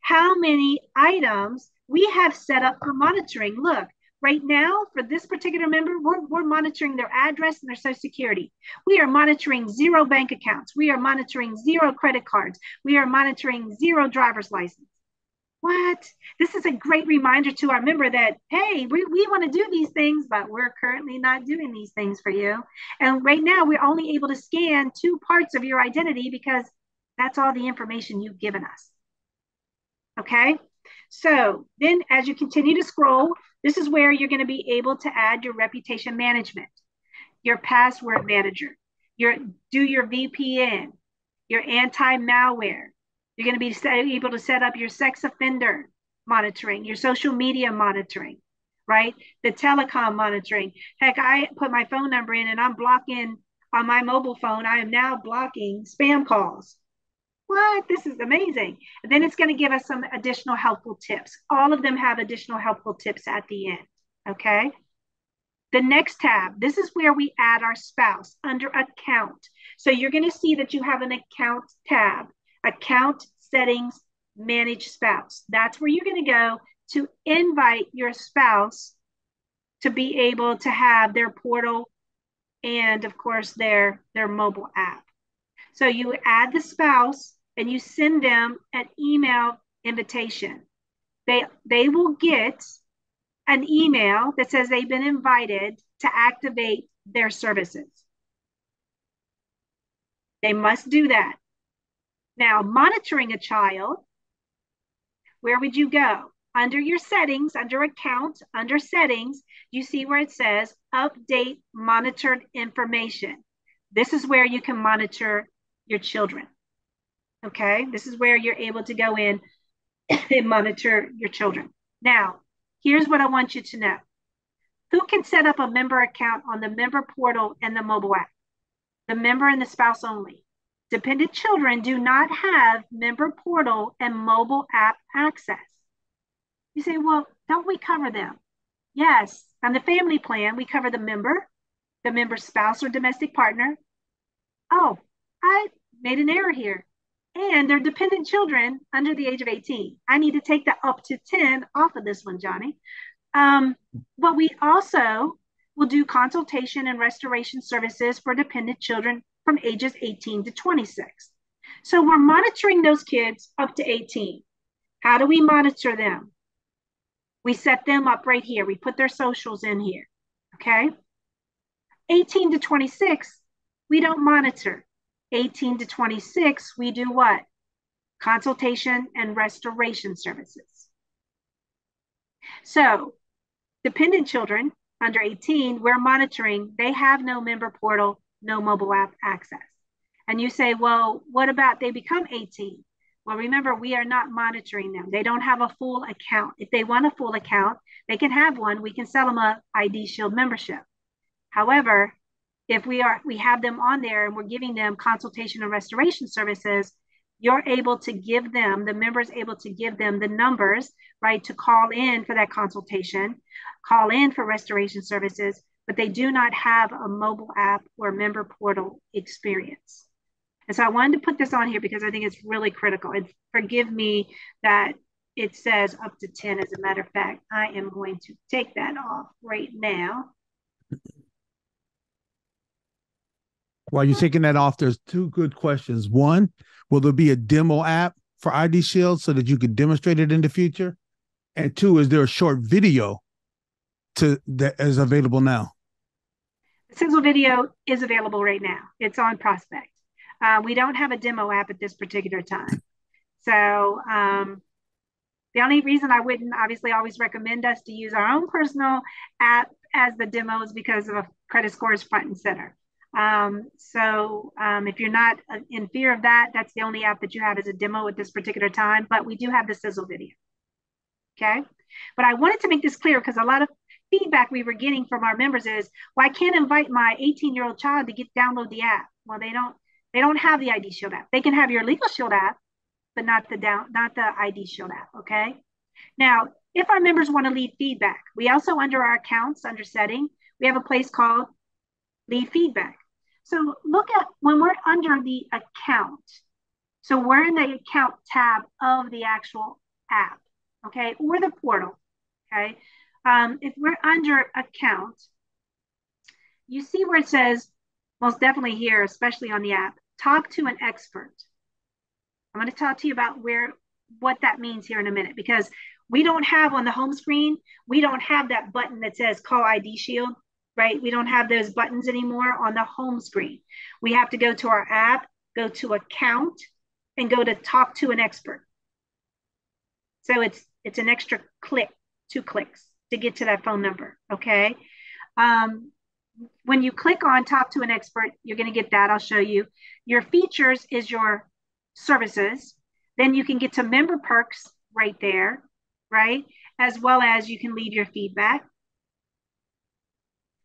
how many items we have set up for monitoring. Look, right now for this particular member, we're, we're monitoring their address and their social security. We are monitoring zero bank accounts. We are monitoring zero credit cards. We are monitoring zero driver's license. What? This is a great reminder to our member that, hey, we, we want to do these things, but we're currently not doing these things for you. And right now, we're only able to scan two parts of your identity because that's all the information you've given us. Okay? So then, as you continue to scroll, this is where you're going to be able to add your reputation management, your password manager, your do your VPN, your anti-malware, you're going to be set, able to set up your sex offender monitoring, your social media monitoring, right? The telecom monitoring. Heck, I put my phone number in and I'm blocking on my mobile phone. I am now blocking spam calls. What? This is amazing. And then it's going to give us some additional helpful tips. All of them have additional helpful tips at the end. Okay. The next tab, this is where we add our spouse under account. So you're going to see that you have an account tab account settings, manage spouse. That's where you're going to go to invite your spouse to be able to have their portal and of course their their mobile app. So you add the spouse and you send them an email invitation. They they will get an email that says they've been invited to activate their services. They must do that. Now, monitoring a child, where would you go? Under your settings, under account, under settings, you see where it says update monitored information. This is where you can monitor your children. Okay, this is where you're able to go in and monitor your children. Now, here's what I want you to know who can set up a member account on the member portal and the mobile app? The member and the spouse only. Dependent children do not have member portal and mobile app access. You say, well, don't we cover them? Yes, on the family plan, we cover the member, the member's spouse or domestic partner. Oh, I made an error here. And they're dependent children under the age of 18. I need to take the up to 10 off of this one, Johnny. Um, but we also will do consultation and restoration services for dependent children from ages 18 to 26. So we're monitoring those kids up to 18. How do we monitor them? We set them up right here. We put their socials in here. Okay. 18 to 26, we don't monitor. 18 to 26, we do what? Consultation and restoration services. So, dependent children under 18, we're monitoring. They have no member portal no mobile app access. And you say, well, what about they become 18? Well, remember, we are not monitoring them. They don't have a full account. If they want a full account, they can have one. We can sell them a ID Shield membership. However, if we are we have them on there and we're giving them consultation and restoration services, you're able to give them the members able to give them the numbers right to call in for that consultation, call in for restoration services, but they do not have a mobile app or member portal experience. And so I wanted to put this on here because I think it's really critical. And forgive me that it says up to 10. As a matter of fact, I am going to take that off right now. While you're taking that off, there's two good questions. One, will there be a demo app for ID Shield so that you could demonstrate it in the future? And two, is there a short video to that is available now? Sizzle video is available right now. It's on Prospect. Uh, we don't have a demo app at this particular time. So um, the only reason I wouldn't obviously always recommend us to use our own personal app as the demo is because of credit scores front and center. Um, so um, if you're not uh, in fear of that, that's the only app that you have as a demo at this particular time. But we do have the Sizzle video. Okay. But I wanted to make this clear because a lot of feedback we were getting from our members is, well, I can't invite my 18 year old child to get download the app. Well, they don't they don't have the ID Shield app. They can have your Legal Shield app, but not the down not the ID Shield app. Okay. Now, if our members want to leave feedback, we also under our accounts under setting, we have a place called leave feedback. So look at when we're under the account. So we're in the account tab of the actual app, okay, or the portal, okay. Um, if we're under account, you see where it says, most definitely here, especially on the app, talk to an expert. I'm going to talk to you about where what that means here in a minute because we don't have on the home screen, we don't have that button that says call ID Shield right? We don't have those buttons anymore on the home screen. We have to go to our app, go to account, and go to talk to an expert. So it's it's an extra click, two clicks to get to that phone number. Okay. Um, when you click on talk to an expert, you're going to get that. I'll show you. Your features is your services. Then you can get to member perks right there, right? As well as you can leave your feedback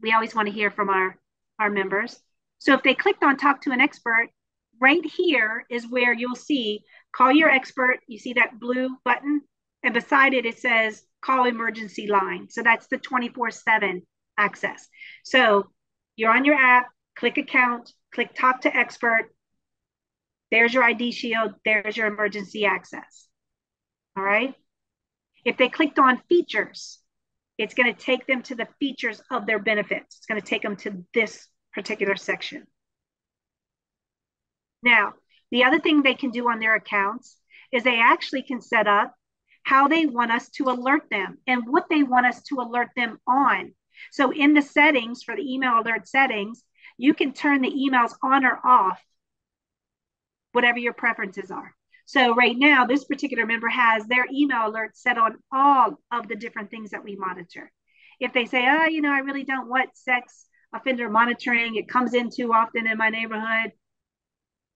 we always want to hear from our, our members. So if they clicked on talk to an expert, right here is where you'll see call your expert. You see that blue button and beside it, it says call emergency line. So that's the 24 seven access. So you're on your app, click account, click talk to expert. There's your ID shield. There's your emergency access. All right. If they clicked on features, it's going to take them to the features of their benefits. It's going to take them to this particular section. Now, the other thing they can do on their accounts is they actually can set up how they want us to alert them and what they want us to alert them on. So in the settings for the email alert settings, you can turn the emails on or off, whatever your preferences are. So right now, this particular member has their email alert set on all of the different things that we monitor. If they say, oh, you know, I really don't want sex offender monitoring, it comes in too often in my neighborhood,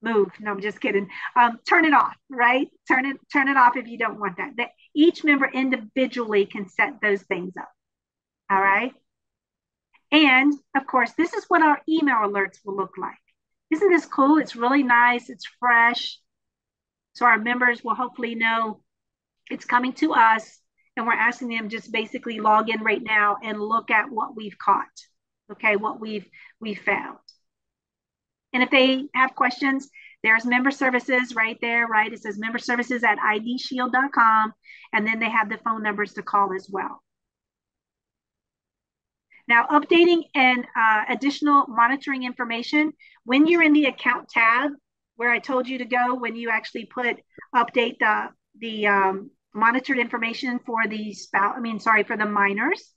move. No, I'm just kidding. Um, turn it off, right? Turn it, turn it off if you don't want that. That each member individually can set those things up. All right. And of course, this is what our email alerts will look like. Isn't this cool? It's really nice. It's fresh. So our members will hopefully know it's coming to us and we're asking them just basically log in right now and look at what we've caught. Okay, what we've we found. And if they have questions, there's member services right there, right? It says member services at idshield.com. And then they have the phone numbers to call as well. Now, updating and uh, additional monitoring information, when you're in the account tab, where I told you to go when you actually put update the the um, monitored information for the spout. I mean, sorry, for the minors.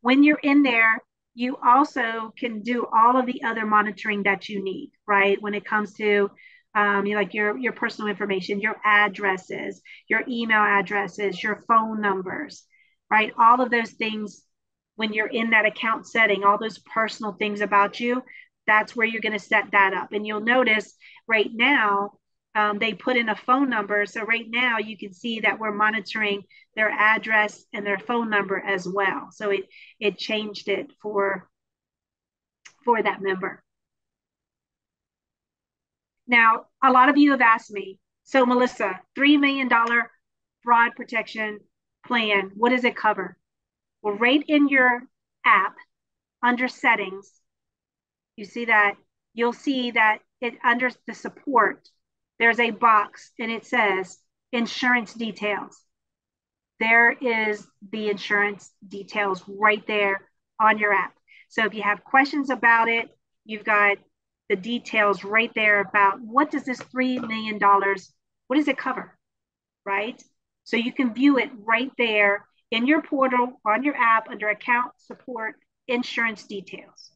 When you're in there, you also can do all of the other monitoring that you need, right? When it comes to um, you like your your personal information, your addresses, your email addresses, your phone numbers, right? All of those things when you're in that account setting, all those personal things about you, that's where you're going to set that up. And you'll notice right now, um, they put in a phone number. So right now you can see that we're monitoring their address and their phone number as well. So it, it changed it for, for that member. Now, a lot of you have asked me, so Melissa, $3 million fraud protection plan, what does it cover? Well, right in your app, under settings, you see that you'll see that it under the support, there's a box and it says insurance details. There is the insurance details right there on your app. So if you have questions about it, you've got the details right there about what does this $3 million, what does it cover, right? So you can view it right there in your portal, on your app, under account support, insurance details.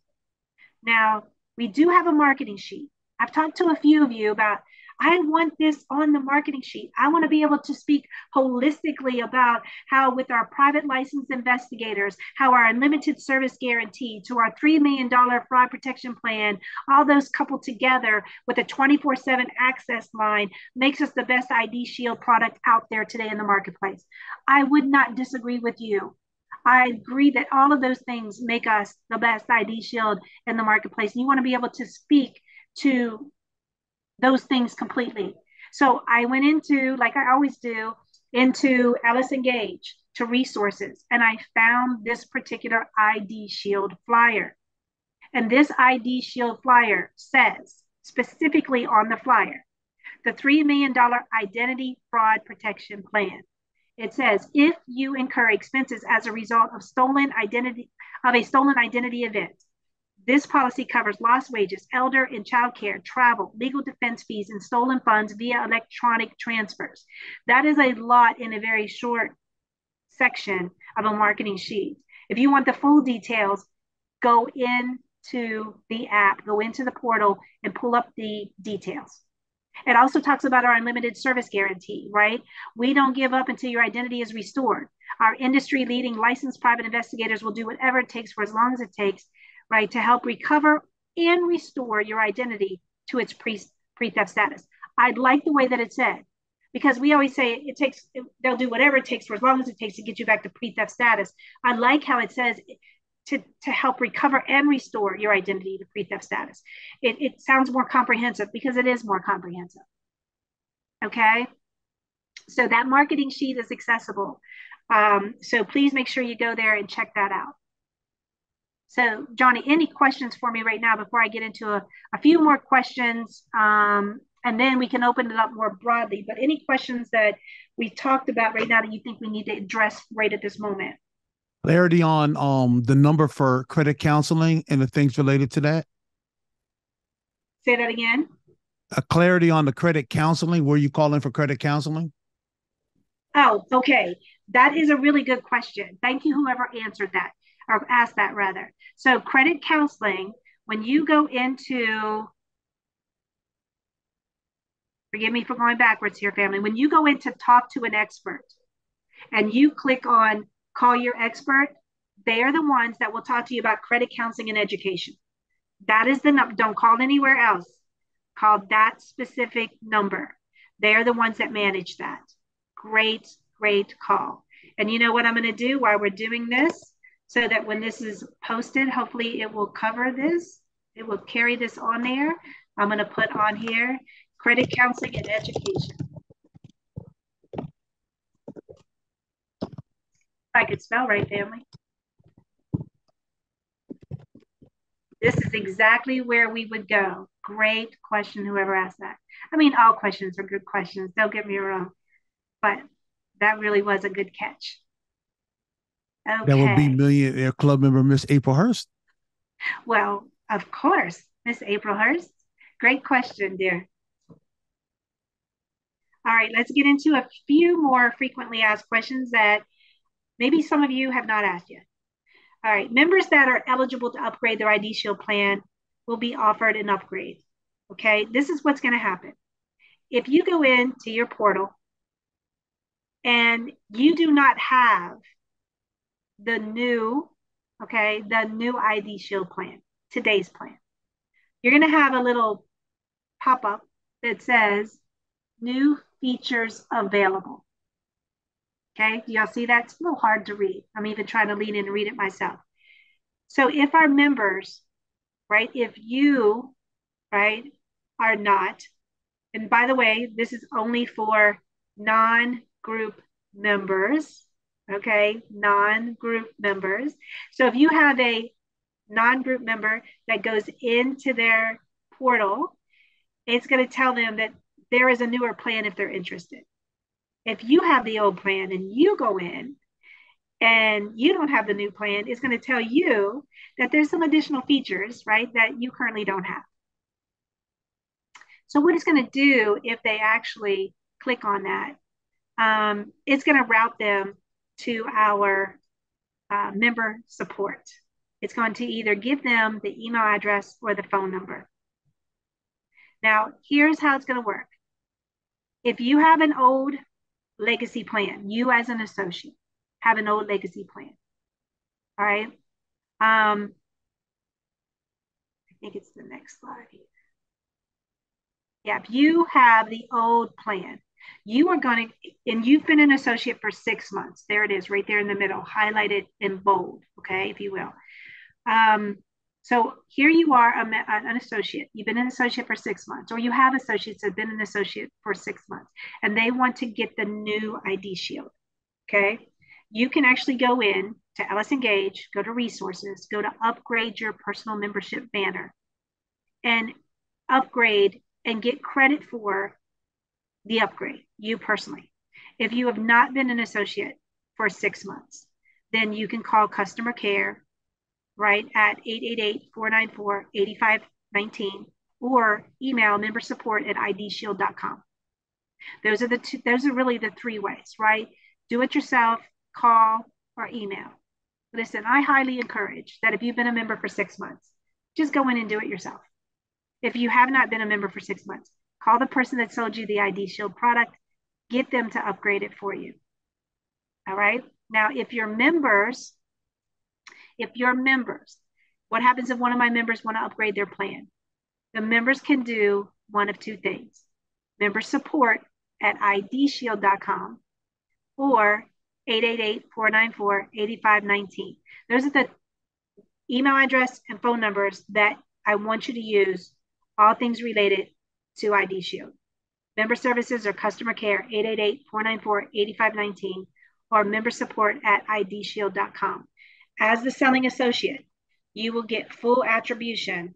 Now, we do have a marketing sheet. I've talked to a few of you about I want this on the marketing sheet. I want to be able to speak holistically about how, with our private licensed investigators, how our unlimited service guarantee to our $3 million fraud protection plan, all those coupled together with a 24 7 access line makes us the best ID Shield product out there today in the marketplace. I would not disagree with you. I agree that all of those things make us the best ID Shield in the marketplace. And you want to be able to speak to those things completely. So I went into, like I always do, into LS Engage to resources, and I found this particular ID Shield flyer. And this ID Shield flyer says specifically on the flyer, the $3 million identity fraud protection plan. It says if you incur expenses as a result of stolen identity of a stolen identity event, this policy covers lost wages, elder and child care, travel, legal defense fees, and stolen funds via electronic transfers. That is a lot in a very short section of a marketing sheet. If you want the full details, go into the app, go into the portal, and pull up the details. It also talks about our unlimited service guarantee, right? We don't give up until your identity is restored. Our industry leading licensed private investigators will do whatever it takes for as long as it takes right, to help recover and restore your identity to its pre, pre-theft status. I'd like the way that it said, because we always say it takes, they'll do whatever it takes for as long as it takes to get you back to pre theft status. I like how it says to, to help recover and restore your identity to pre theft status. It, it sounds more comprehensive because it is more comprehensive. Okay. So that marketing sheet is accessible. Um, so please make sure you go there and check that out. So, Johnny, any questions for me right now before I get into a, a few more questions? Um, and then we can open it up more broadly. But any questions that we talked about right now that you think we need to address right at this moment? Clarity on um, the number for credit counseling and the things related to that. Say that again. A clarity on the credit counseling. Were you calling for credit counseling? Oh, okay. That is a really good question. Thank you, whoever answered that or ask that rather. So credit counseling, when you go into, forgive me for going backwards here, family, when you go in to talk to an expert and you click on call your expert, they are the ones that will talk to you about credit counseling and education. That is the number. Don't call anywhere else. Call that specific number. They are the ones that manage that. Great, great call. And you know what I'm going to do while we're doing this? So that when this is posted, hopefully it will cover this. It will carry this on there. I'm going to put on here credit counseling and education. I could spell right, family. This is exactly where we would go. Great question, whoever asked that. I mean, all questions are good questions. Don't get me wrong, but that really was a good catch. Okay. That would be Millionaire uh, Club member Miss April Hurst. Well, of course, Miss April Hurst. Great question, dear. All right, let's get into a few more frequently asked questions that maybe some of you have not asked yet. All right, members that are eligible to upgrade their ID Shield plan will be offered an upgrade. Okay, this is what's going to happen. If you go into your portal and you do not have the new, okay, the new ID Shield plan, today's plan. you're going to have a little pop up that says new features available. Okay, do y'all see that? It's a little hard to read. I'm even trying to lean in and read it myself. So if our members, right, if you, right, are not, and by the way, this is only for non group members, okay, non group members. So if you have a non group member that goes into their portal, it's going to tell them that there is a newer plan if they're interested. If you have the old plan and you go in and you don't have the new plan, it's going to tell you that there's some additional features, right, that you currently don't have. So what it's going to do if they actually click on that, um, it's going to route them to our uh, member support. It's going to either give them the email address or the phone number. Now, here's how it's going to work. If you have an old legacy plan, you as an associate have an old legacy plan. All right. Um, I think it's the next slide here. Yeah, if you have the old plan, you are going to, and you've been an associate for six months. There it is, right there in the middle, highlighted in bold, okay, if you will. Um, so here you are, a, an associate. You've been an associate for six months, or you have associates that have been an associate for six months, and they want to get the new ID Shield. Okay, you can actually go in to LS Engage, go to resources, go to upgrade your personal membership banner, and upgrade and get credit for the upgrade, you personally. If you have not been an associate for six months, then you can call customer care right at 888-494-8519 or email member support at idshield.com. Those are the two, those are really the three ways, right? Do it yourself, call, or email. Listen, I highly encourage that if you've been a member for six months, just go in and do it yourself. If you have not been a member for six months, call the person that sold you the ID Shield product, get them to upgrade it for you. All right. Now, if you're members, if you're members, what happens if one of my members want to upgrade their plan? The members can do one of two things member support at idshield.com or 888-494-8519. Those are the email address and phone numbers that I want you to use, all things related to ID Shield. Member services or customer care, 888-494-8519 or member support at idshield.com. As the selling associate, you will get full attribution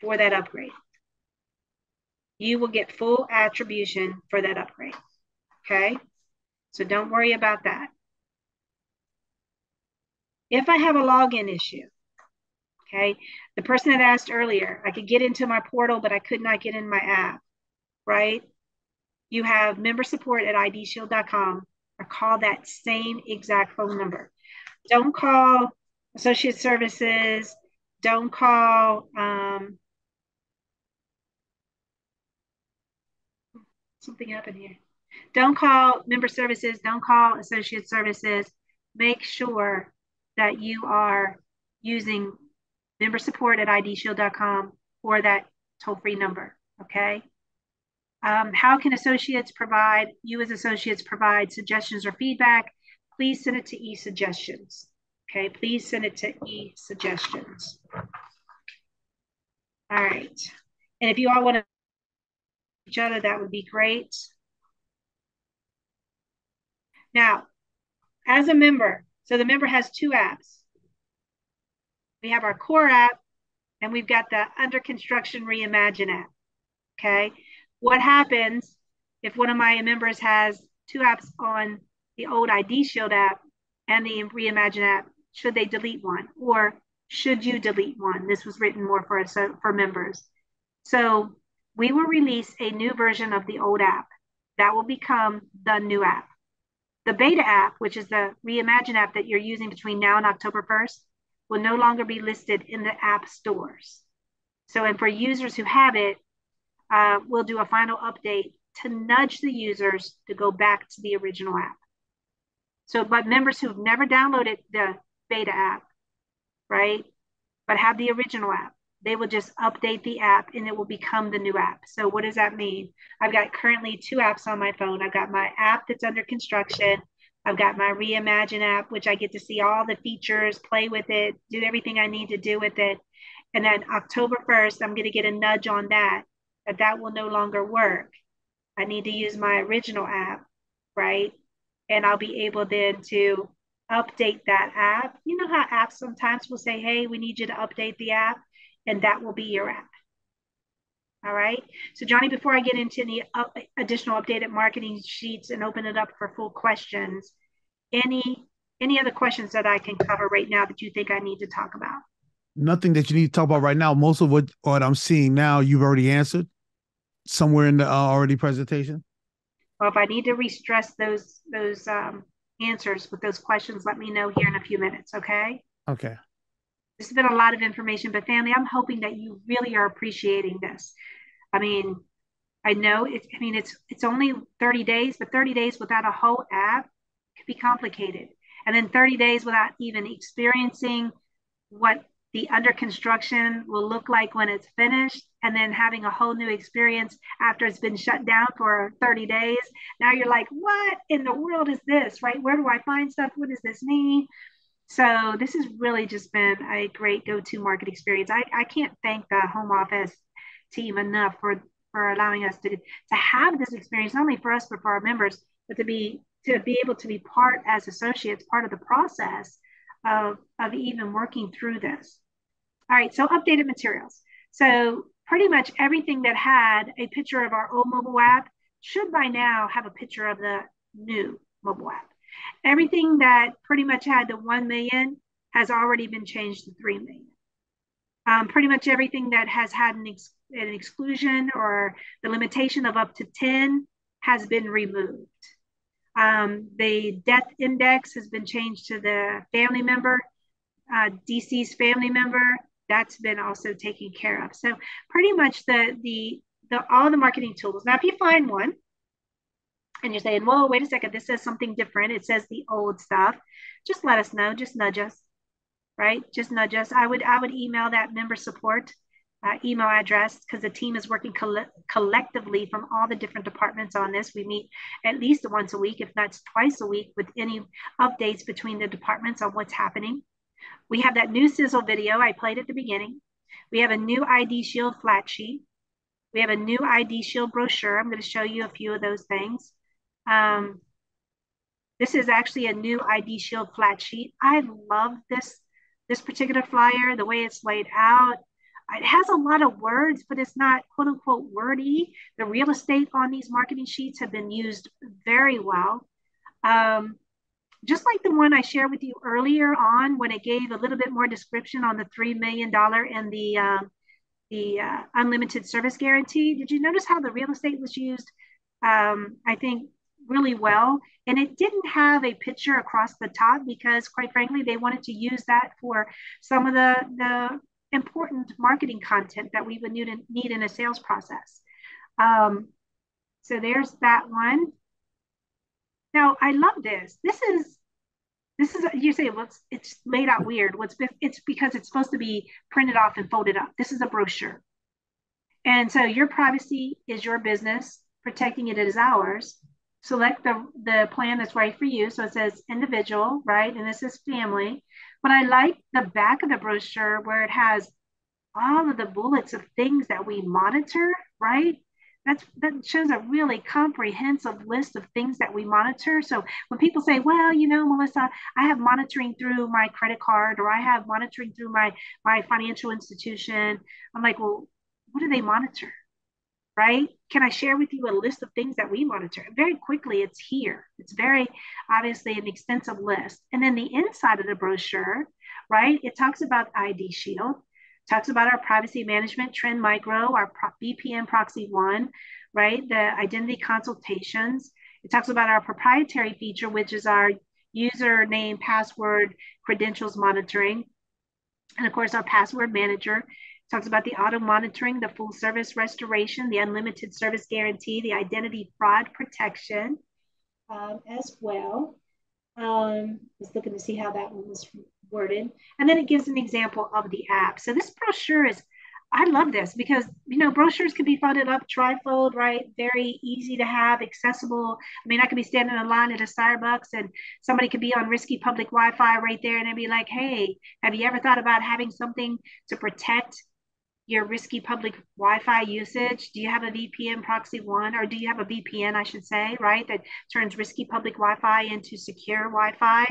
for that upgrade. You will get full attribution for that upgrade. Okay? So don't worry about that. If I have a login issue, okay, the person that asked earlier, I could get into my portal, but I could not get in my app, right? You have member support at idshield.com or call that same exact phone number. Don't call associate services. Don't call um, something happened here. Don't call member services. Don't call associate services. Make sure that you are using member support at idshield.com or that toll free number. Okay. Um, how can associates provide, you as associates provide suggestions or feedback? Please send it to e-suggestions. Okay, please send it to e-suggestions. All right. And if you all want to each other, that would be great. Now, as a member, so the member has two apps. We have our core app and we've got the under construction reimagine app. Okay. What happens if one of my members has two apps on the old ID Shield app and the Reimagine app? Should they delete one? Or should you delete one? This was written more for us for members. So we will release a new version of the old app that will become the new app. The beta app, which is the Reimagine app that you're using between now and October 1st, will no longer be listed in the app stores. So, and for users who have it, uh, we'll do a final update to nudge the users to go back to the original app. So, but members who've never downloaded the beta app, right, but have the original app, they will just update the app and it will become the new app. So what does that mean? I've got currently two apps on my phone. I've got my app that's under construction. I've got my Reimagine app, which I get to see all the features, play with it, do everything I need to do with it. And then October 1st, I'm going to get a nudge on that, that that will no longer work. I need to use my original app, right? And I'll be able then to update that app. You know how apps sometimes will say, hey, we need you to update the app and that will be your app. All right. So Johnny, before I get into any additional updated marketing sheets and open it up for full questions, any any other questions that I can cover right now that you think I need to talk about? Nothing that you need to talk about right now. Most of what what I'm seeing now, you've already answered somewhere in the uh, already presentation. Well, if I need to re-stress those those um, answers with those questions, let me know here in a few minutes. Okay. Okay this has been a lot of information, but family, I'm hoping that you really are appreciating this. I mean, I know it's, I mean, it's, it's only 30 days, but 30 days without a whole app be complicated. And then 30 days without even experiencing what the under construction will look like when it's finished and then having a whole new experience after it's been shut down for 30 days now you're like what in the world is this right where do i find stuff what does this mean so this has really just been a great go-to market experience. I, I can't thank the home office team enough for, for allowing us to, to have this experience, not only for us, but for our members, but to be to be able to be part as associates, part of the process of, of even working through this. All right, so updated materials. So pretty much everything that had a picture of our old mobile app should by now have a picture of the new mobile app. Everything that pretty much had the 1 million has already been changed to 3 million. Um, pretty much everything that has had an, ex an exclusion or the limitation of up to 10 has been removed. Um, the death index has been changed to the family member, uh, DC's family member. That's been also taken care of. So pretty much the the the all the marketing tools. Now, if you find one and you're saying, whoa, wait a second, this says something different. It says the old stuff. Just let us know. Just nudge us, right? Just nudge us. I would I would email that member support uh, email address because the team is working coll- collectively from all the different departments on this. We meet at least once a week, if not twice a week, with any updates between the departments on what's happening. We have that new sizzle video I played at the beginning. We have a new ID Shield flat sheet. We have a new ID Shield brochure. I'm going to show you a few of those things. Um, this is actually a new ID Shield flat sheet. I love this, this particular flyer, the way it's laid out. It has a lot of words, but it's not quote unquote wordy. The real estate on these marketing sheets have been used very well. Um, just like the one I shared with you earlier on when it gave a little bit more description on the $3 million and the, um, the uh, unlimited service guarantee. Did you notice how the real estate was used? Um, I think really well. And it didn't have a picture across the top because, quite frankly, they wanted to use that for some of the, the important marketing content that we would need, need in a sales process. Um, so there's that one. Now, I love this. This is this is you say well it's, it's laid out weird what's it's because it's supposed to be printed off and folded up this is a brochure and so your privacy is your business protecting it is ours select the, the plan that's right for you. So it says individual, right? And this is family. But I like the back of the brochure where it has all of the bullets of things that we monitor, right? That's, that shows a really comprehensive list of things that we monitor. So when people say, well, you know, Melissa, I have monitoring through my credit card or I have monitoring through my, my financial institution, I'm like, well, what do they monitor? Right? Can I share with you a list of things that we monitor? Very quickly, it's here. It's very obviously an extensive list. And then the inside of the brochure, right? It talks about ID Shield, talks about our privacy management, Trend Micro, our VPN Proxy One, right? The identity consultations. It talks about our proprietary feature, which is our username, password, credentials monitoring. And of course, our password manager talks about the auto monitoring, the full service restoration, the unlimited service guarantee, the identity fraud protection um, as well. Um, just looking to see how that one was worded. And then it gives an example of the app. So this brochure is I love this because you know brochures can be folded up trifold, right? Very easy to have, accessible. I mean, I could be standing in line at a Starbucks and somebody could be on risky public Wi-Fi right there, and they'd be like, "Hey, have you ever thought about having something to protect your risky public Wi-Fi usage? Do you have a VPN proxy one, or do you have a VPN, I should say, right, that turns risky public Wi-Fi into secure Wi-Fi?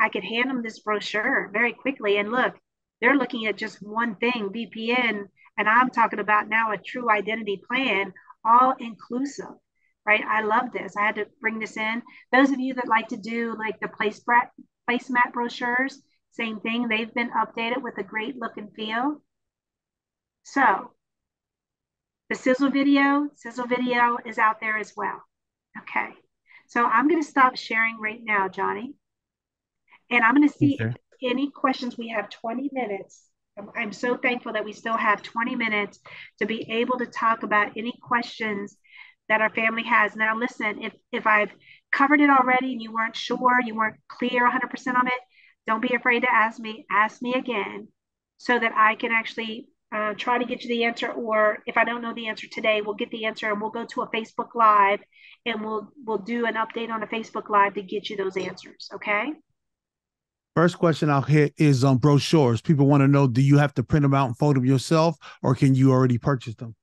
I could hand them this brochure very quickly, and look, they're looking at just one thing, VPN, and I'm talking about now a true identity plan, all inclusive, right? I love this. I had to bring this in. Those of you that like to do like the place placemat brochures, same thing. They've been updated with a great look and feel. So the sizzle video, sizzle video is out there as well. Okay. So I'm going to stop sharing right now, Johnny. And I'm going to see okay. any questions. We have 20 minutes. I'm so thankful that we still have 20 minutes to be able to talk about any questions that our family has. Now, listen, if, if I've covered it already and you weren't sure, you weren't clear 100% on it, don't be afraid to ask me. Ask me again so that I can actually uh, try to get you the answer, or if I don't know the answer today, we'll get the answer and we'll go to a Facebook Live and we'll we'll do an update on a Facebook Live to get you those answers. Okay. First question I'll hit is on brochures. People want to know: Do you have to print them out and fold them yourself, or can you already purchase them?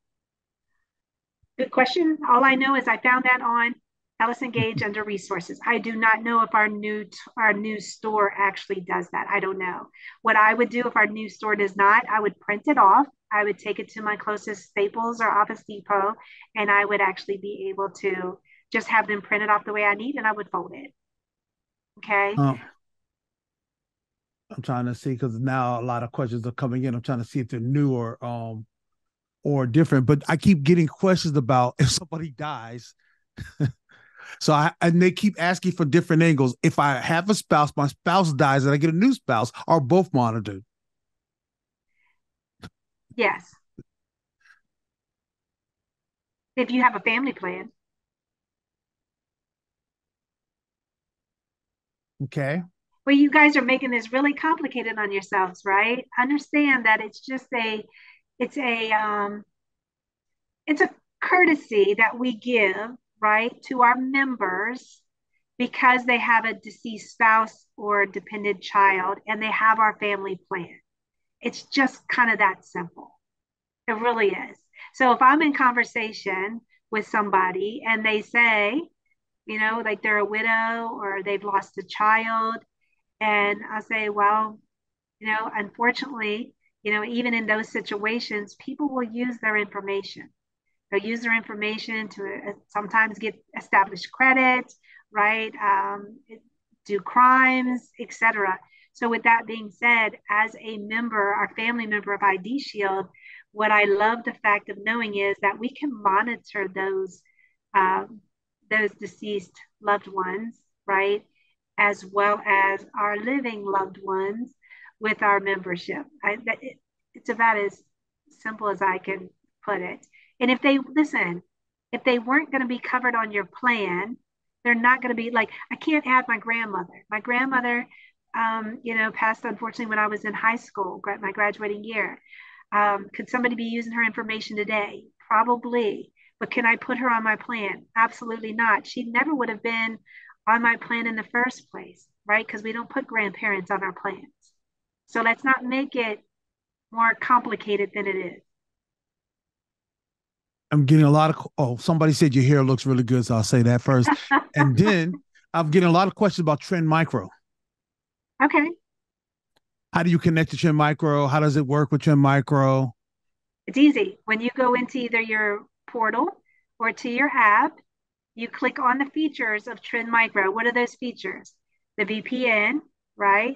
Good question. All I know is I found that on LS Engage under resources. I do not know if our new our new store actually does that. I don't know. What I would do if our new store does not, I would print it off. I would take it to my closest Staples or Office Depot, and I would actually be able to just have them printed off the way I need, and I would fold it. Okay. Um, I'm trying to see because now a lot of questions are coming in. I'm trying to see if they're new or um or different. But I keep getting questions about if somebody dies. So I and they keep asking for different angles. If I have a spouse, my spouse dies, and I get a new spouse, are both monitored? Yes. If you have a family plan. Okay. Well, you guys are making this really complicated on yourselves, right? Understand that it's just a, it's a, um, it's a courtesy that we give right, to our members because they have a deceased spouse or dependent child and they have our family plan. It's just kind of that simple. It really is. So if I'm in conversation with somebody and they say, you know, like they're a widow or they've lost a child, and I say, well, you know, unfortunately, you know, even in those situations, people will use their information. They'll use their information to uh, sometimes get established credit, right? Um, do crimes, etc. So, with that being said, as a member, our family member of ID Shield, what I love the fact of knowing is that we can monitor those um, those deceased loved ones, right, as well as our living loved ones with our membership. I, it, it's about as simple as I can put it. And if they listen, if they weren't going to be covered on your plan, they're not going to be like, I can't add my grandmother. My grandmother, um, you know, passed unfortunately when I was in high school, my graduating year. Um, could somebody be using her information today? Probably. But can I put her on my plan? Absolutely not. She never would have been on my plan in the first place, right? Because we don't put grandparents on our plans. So let's not make it more complicated than it is. I'm getting a lot of oh, somebody said your hair looks really good, so I'll say that first. and then I'm getting a lot of questions about Trend Micro. Okay. How do you connect to Trend Micro? How does it work with Trend Micro? It's easy. When you go into either your portal or to your app, you click on the features of Trend Micro. What are those features? The VPN, right?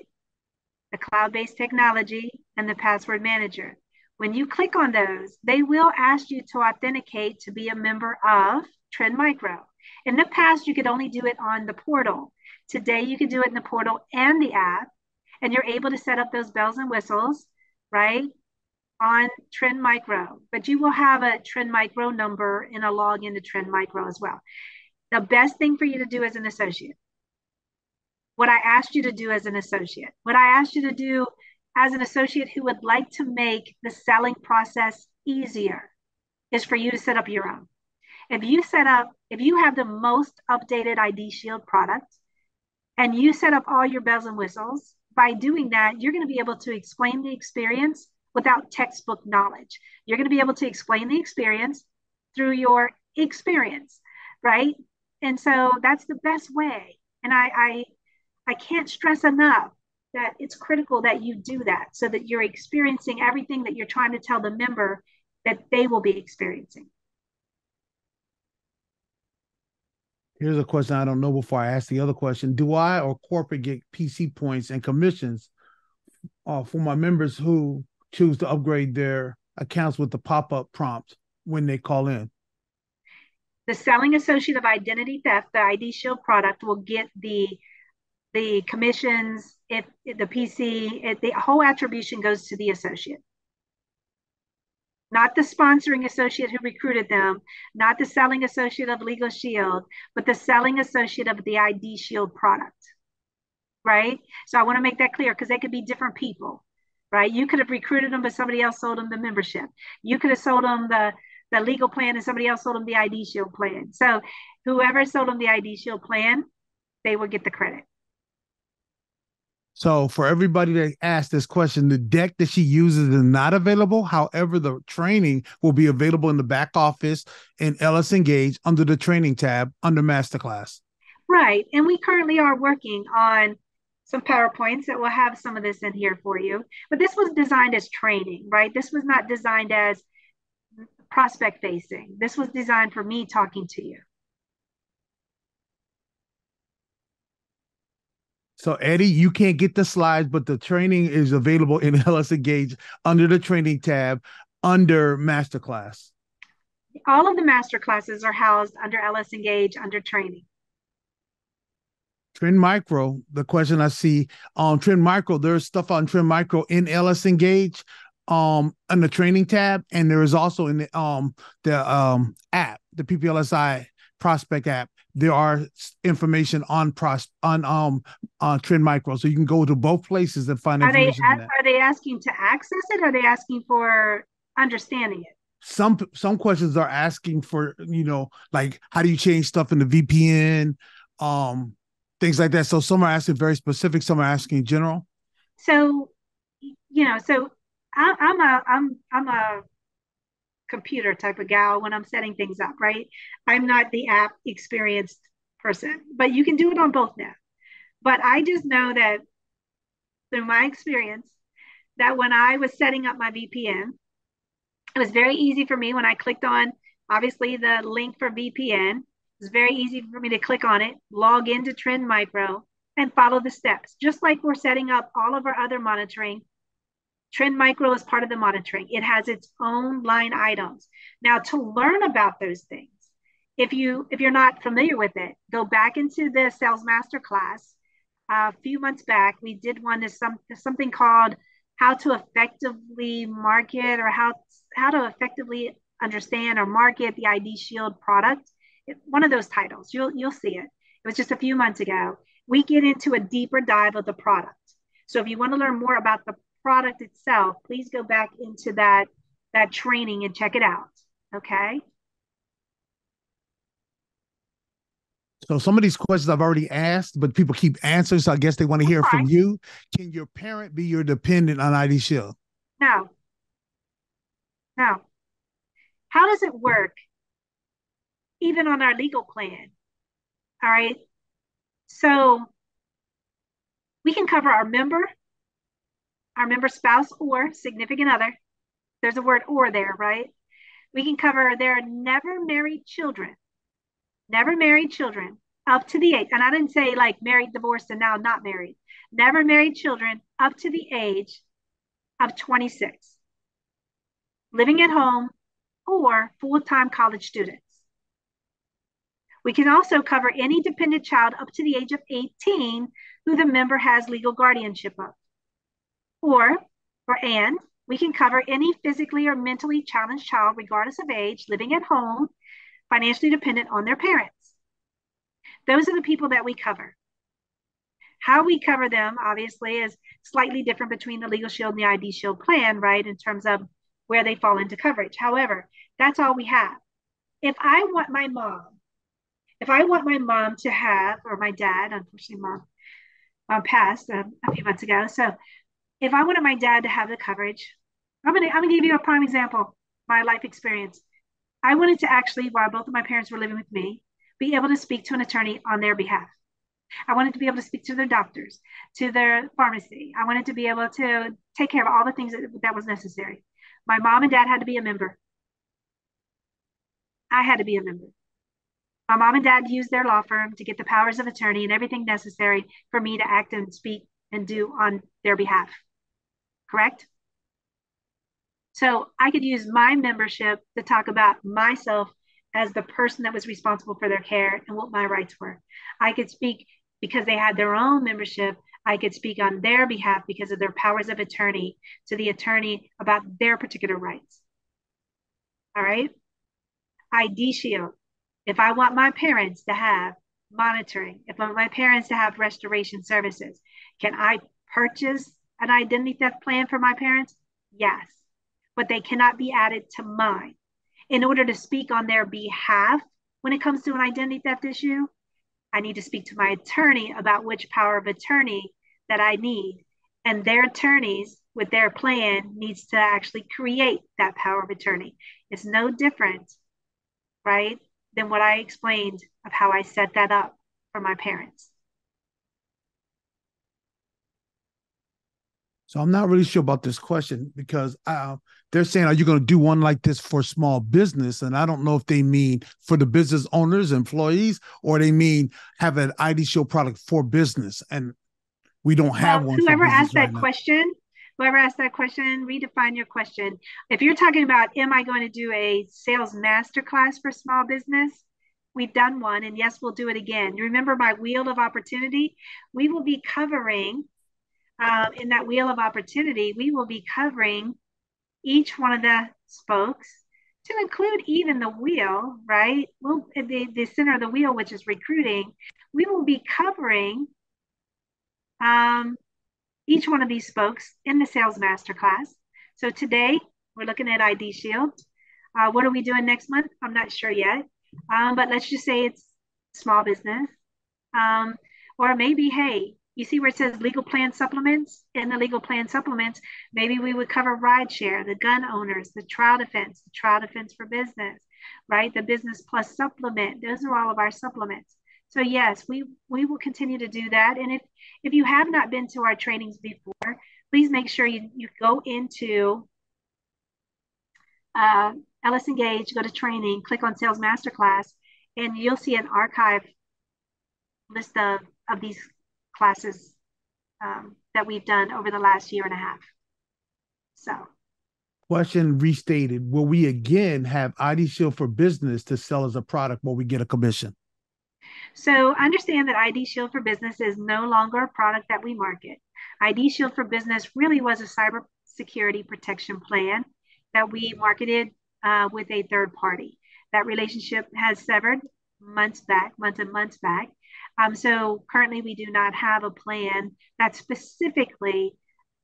The cloud-based technology and the password manager. When you click on those, they will ask you to authenticate to be a member of Trend Micro. In the past, you could only do it on the portal. Today, you can do it in the portal and the app, and you're able to set up those bells and whistles, right, on Trend Micro. But you will have a Trend Micro number and a login to Trend Micro as well. The best thing for you to do as an associate, what I asked you to do as an associate, what I asked you to do as an associate who would like to make the selling process easier is for you to set up your own. If you set up, if you have the most updated ID Shield product and you set up all your bells and whistles, by doing that, you're going to be able to explain the experience without textbook knowledge. You're going to be able to explain the experience through your experience, right? And so that's the best way. And I, I, I can't stress enough that it's critical that you do that so that you're experiencing everything that you're trying to tell the member that they will be experiencing. Here's a question I don't know before I ask the other question. Do I or corporate get PC points and commissions uh, for my members who choose to upgrade their accounts with the pop up prompt when they call in? The selling associate of identity theft, the ID Shield product, will get the the commissions if, the PC, if the whole attribution goes to the associate not the sponsoring associate who recruited them, not the selling associate of Legal Shield, but the selling associate of the ID Shield product. Right? So I want to make that clear because they could be different people. Right? You could have recruited them, but somebody else sold them the membership. You could have sold them the the legal plan and somebody else sold them the ID Shield plan. So whoever sold them the ID Shield plan, they will get the credit. So for everybody that asked this question, the deck that she uses is not available. However, the training will be available in the back office in LS Engage under the training tab under masterclass. Right. And we currently are working on some PowerPoints that will have some of this in here for you. But this was designed as training, right? This was not designed as prospect facing. This was designed for me talking to you. So Eddie, you can't get the slides, but the training is available in LS Engage under the training tab under masterclass. All of the master classes are housed under LS Engage under training. Trend Micro, the question I see on Trend Micro, there's stuff on Trend Micro in LS Engage um on the training tab, and there is also in the um the um app, the PPLSI prospect app there are information on pros on um on trend micro. So you can go to both places and find are information they are they asking to access it? Or are they asking for understanding it? Some some questions are asking for you know like how do you change stuff in the vpn um things like that. So some are asking very specific some are asking general. So you know so I, i'm a i'm i'm a computer type of gal when I'm setting things up, right? I'm not the app experienced person, but you can do it on both now. But I just know that through my experience, that when I was setting up my VPN, it was very easy for me when I clicked on obviously the link for VPN. It was very easy for me to click on it, log into Trend Micro, and follow the steps. Just like we're setting up all of our other monitoring Trend Micro is part of the monitoring. It has its own line items. Now, to learn about those things, if you if you're not familiar with it, go back into the Sales Master class. A few months back, we did one to some something called "How to Effectively Market" or how how to effectively understand or market the ID Shield product. It, one of those titles, you'll you'll see it. It was just a few months ago. We get into a deeper dive of the product. So if you want to learn more about the product itself, please go back into that, that training and check it out. Okay. So some of these questions I've already asked, but people keep answering. So I guess they want to hear from you. Can your parent be your dependent on ID Shield? No. No. How does it work? Even on our legal plan. All right. So we can cover our member, our member spouse or significant other. There's a word or there, right? We can cover their never married children, never married children up to the age, and I didn't say like married, divorced, and now not married, never married children up to the age of 26, living at home or full time college students. We can also cover any dependent child up to the age of 18 who the member has legal guardianship of. Or, or and, we can cover any physically or mentally challenged child, regardless of age, living at home, financially dependent on their parents. Those are the people that we cover. How we cover them, obviously, is slightly different between the Legal Shield and the ID Shield plan, right, in terms of where they fall into coverage. However, that's all we have. If I want my mom, if I want my mom to have, or my dad, unfortunately, mom uh, passed um, a few months ago. So if I wanted my dad to have the coverage, I'm gonna I'm gonna give you a prime example, my life experience. I wanted to actually, while both of my parents were living with me, be able to speak to an attorney on their behalf. I wanted to be able to speak to their doctors, to their pharmacy. I wanted to be able to take care of all the things that, that was necessary. My mom and dad had to be a member. I had to be a member. My mom and dad used their law firm to get the powers of attorney and everything necessary for me to act and speak and do on their behalf. Correct? So I could use my membership to talk about myself as the person that was responsible for their care and what my rights were. I could speak because they had their own membership. I could speak on their behalf because of their powers of attorney to the attorney about their particular rights. All right. ID Shield. If I want my parents to have monitoring, if I want my parents to have restoration services, can I purchase an identity theft plan for my parents? Yes, but they cannot be added to mine. In order to speak on their behalf when it comes to an identity theft issue, I need to speak to my attorney about which power of attorney that I need. And their attorneys with their plan needs to actually create that power of attorney. It's no different, right, than what I explained of how I set that up for my parents. So I'm not really sure about this question because uh, they're saying, "Are you going to do one like this for small business?" And I don't know if they mean for the business owners, employees, or they mean have an ID Shield product for business. And we don't have well, one. Whoever asked that right question, whoever asked that question, redefine your question. If you're talking about, am I going to do a sales masterclass for small business? We've done one, and yes, we'll do it again. You remember my wheel of opportunity? We will be covering um, in that wheel of opportunity, we will be covering each one of the spokes to include even the wheel, right? We'll, the, the center of the wheel, which is recruiting, we will be covering um, each one of these spokes in the sales masterclass. So today we're looking at ID Shield. Uh, what are we doing next month? I'm not sure yet, um, but let's just say it's small business. Um, or maybe, hey, you see where it says legal plan supplements? In the legal plan supplements, maybe we would cover rideshare, the gun owners, the trial defense, the trial defense for business, right? The business plus supplement. Those are all of our supplements. So yes, we we will continue to do that. And if if you have not been to our trainings before, please make sure you, you go into uh, LS Engage, go to training, click on Sales Masterclass, and you'll see an archive list of, of these classes um, that we've done over the last year and a half. So, question restated: Will we again have ID Shield for Business to sell as a product where we get a commission? So, understand that ID Shield for Business is no longer a product that we market. ID Shield for Business really was a cyber security protection plan that we marketed uh, with a third party. That relationship has severed months back, months and months back. Um, so currently, we do not have a plan that's specifically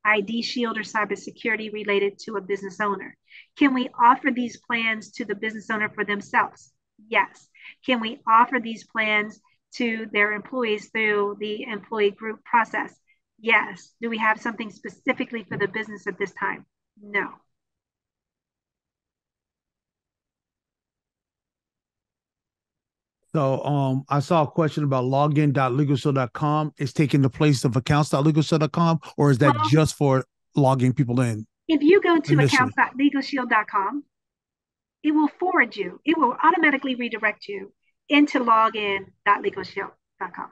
ID Shield or cybersecurity related to a business owner. Can we offer these plans to the business owner for themselves? Yes. Can we offer these plans to their employees through the employee group process? Yes. Do we have something specifically for the business at this time? No. So um, I saw a question about login.legalshield.com. Is taking the place of accounts.legalshield.com, or is that well, just for logging people in? If you go to accounts.legalshield.com, it will forward you. It will automatically redirect you into login.legalshield.com.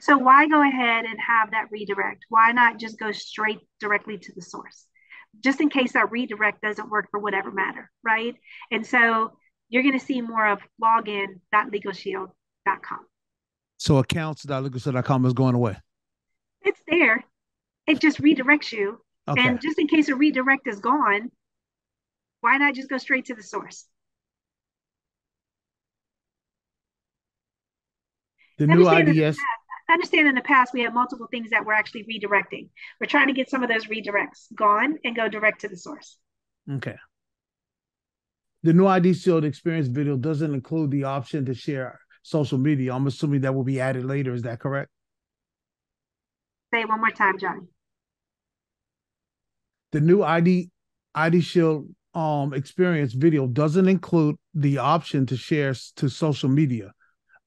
So why go ahead and have that redirect? Why not just go straight directly to the source? Just in case that redirect doesn't work for whatever matter, right? And so you're going to see more of login.legalshield.com. So accounts.legalshield.com is going away. It's there. It just redirects you. Okay. And just in case a redirect is gone, why not just go straight to the source? The new IDS. understand in the past we have multiple things that we're actually redirecting. We're trying to get some of those redirects gone and go direct to the source. Okay. The new ID Shield experience video doesn't include the option to share social media. I'm assuming that will be added later. Is that correct? Say it one more time, Johnny. The new ID ID Shield um experience video doesn't include the option to share to social media.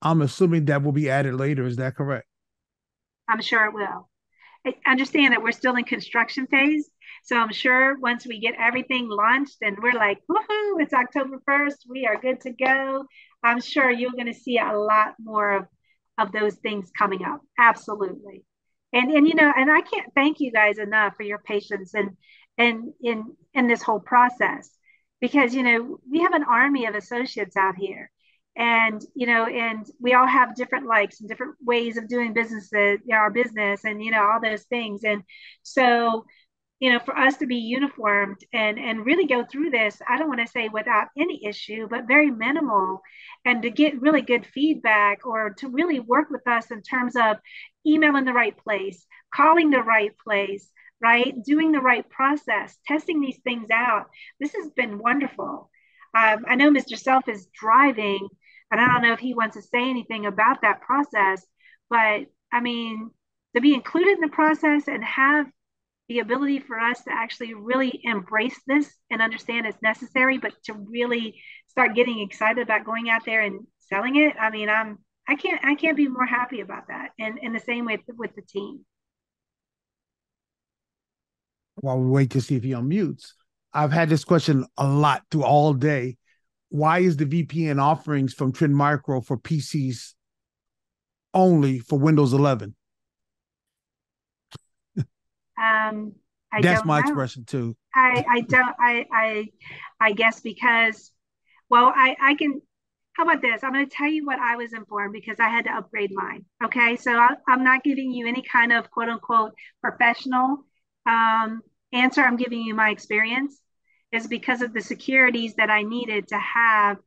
I'm assuming that will be added later. Is that correct? I'm sure it will. I understand that we're still in construction phase. So I'm sure once we get everything launched and we're like, woohoo, it's October 1st, we are good to go. I'm sure you're going to see a lot more of, of those things coming up. Absolutely. And and you know, and I can't thank you guys enough for your patience and and in in this whole process because you know, we have an army of associates out here and you know and we all have different likes and different ways of doing business you our business and you know all those things and so you know for us to be uniformed and and really go through this i don't want to say without any issue but very minimal. And to get really good feedback or to really work with us in terms of emailing the right place calling the right place right? Doing the right process testing these things out. This has been wonderful. Um, I know Mr. Self is driving, and I don't know if he wants to say anything about that process, but I mean, to be included in the process and have the ability for us to actually really embrace this and understand it's necessary, but to really start getting excited about going out there and selling it. I mean, I'm I can't I can't be more happy about that. And in the same way with the team. While we wait to see if he unmutes, I've had this question a lot through all day why is the VPN offerings from Trend Micro for PCs only for Windows 11? Um, I That's my know. expression too. I, I don't I I I guess because well I I can how about this I'm going to tell you what I was informed because I had to upgrade mine okay so I, am not giving you any kind of quote unquote professional um, answer I'm giving you my experience is because of the securities that I needed to have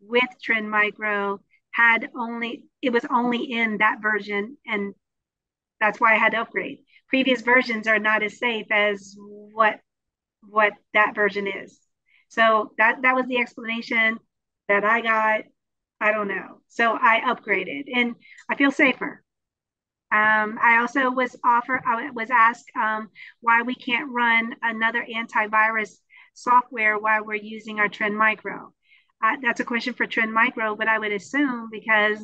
with Trend Micro had only it was only in that version and that's why I had to upgrade. Previous versions are not as safe as what what that version is. So that that was the explanation that I got. I don't know. So I upgraded and I feel safer. Um, I also was offered, I was asked um, why we can't run another antivirus software while we're using our Trend Micro? Uh, that's a question for Trend Micro, but I would assume because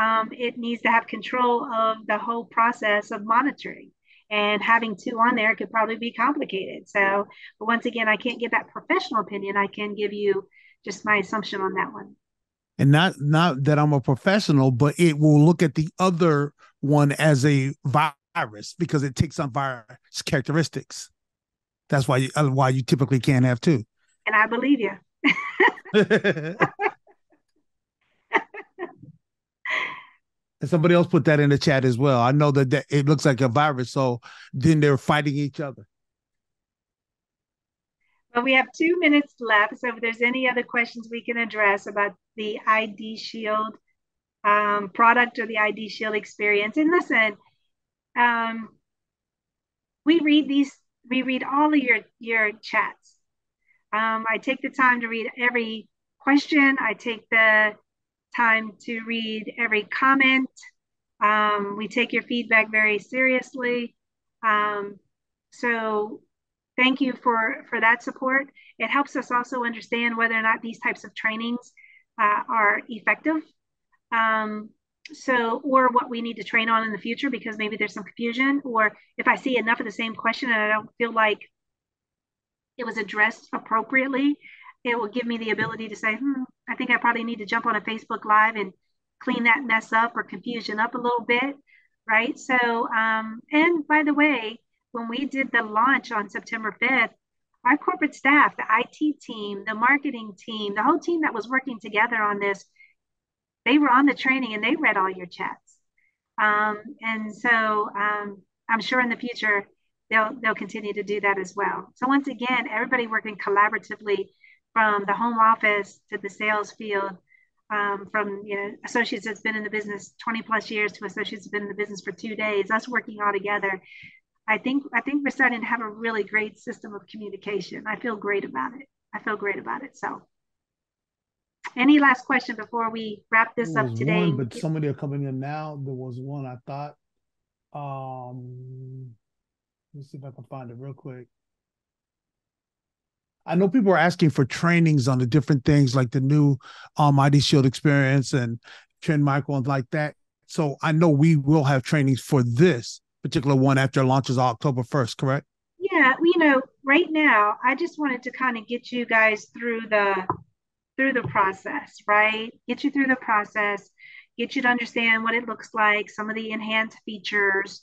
um, it needs to have control of the whole process of monitoring. And having two on there could probably be complicated. So, but once again, I can't give that professional opinion. I can give you just my assumption on that one. And not not that I'm a professional, but it will look at the other one as a virus because it takes on virus characteristics. That's why you, uh, why you typically can't have two. And I believe you. and somebody else put that in the chat as well. I know that, that it looks like a virus, so then they're fighting each other. Well, we have two minutes left. So if there's any other questions we can address about the ID Shield um, product or the ID Shield experience, and listen, um, we read these we read all of your your chats. Um, I take the time to read every question. I take the time to read every comment. Um, we take your feedback very seriously. Um, so thank you for for that support. It helps us also understand whether or not these types of trainings uh, are effective. Um, so or what we need to train on in the future because maybe there's some confusion or if i see enough of the same question and i don't feel like it was addressed appropriately it will give me the ability to say hmm, i think i probably need to jump on a facebook live and clean that mess up or confusion up a little bit right so um, and by the way when we did the launch on september 5th our corporate staff the it team the marketing team the whole team that was working together on this they were on the training and they read all your chats. Um, and so um, I'm sure in the future they'll they'll continue to do that as well. So once again, everybody working collaboratively from the home office to the sales field um, from you know associates that's been in the business 20 plus years to associates that's been in the business for two days, us working all together. I think I think we're starting to have a really great system of communication. I feel great about it. I feel great about it. So any last question before we wrap this up today? One, but somebody are coming in now. There was one I thought. Um, let's see if I can find it real quick. I know people are asking for trainings on the different things like the new um, ID Shield experience and Trend Micro and like that. So I know we will have trainings for this particular one after it launches October 1st, correct? Yeah, you know, right now I just wanted to kind of get you guys through the through the process, right? Get you through the process, get you to understand what it looks like, some of the enhanced features.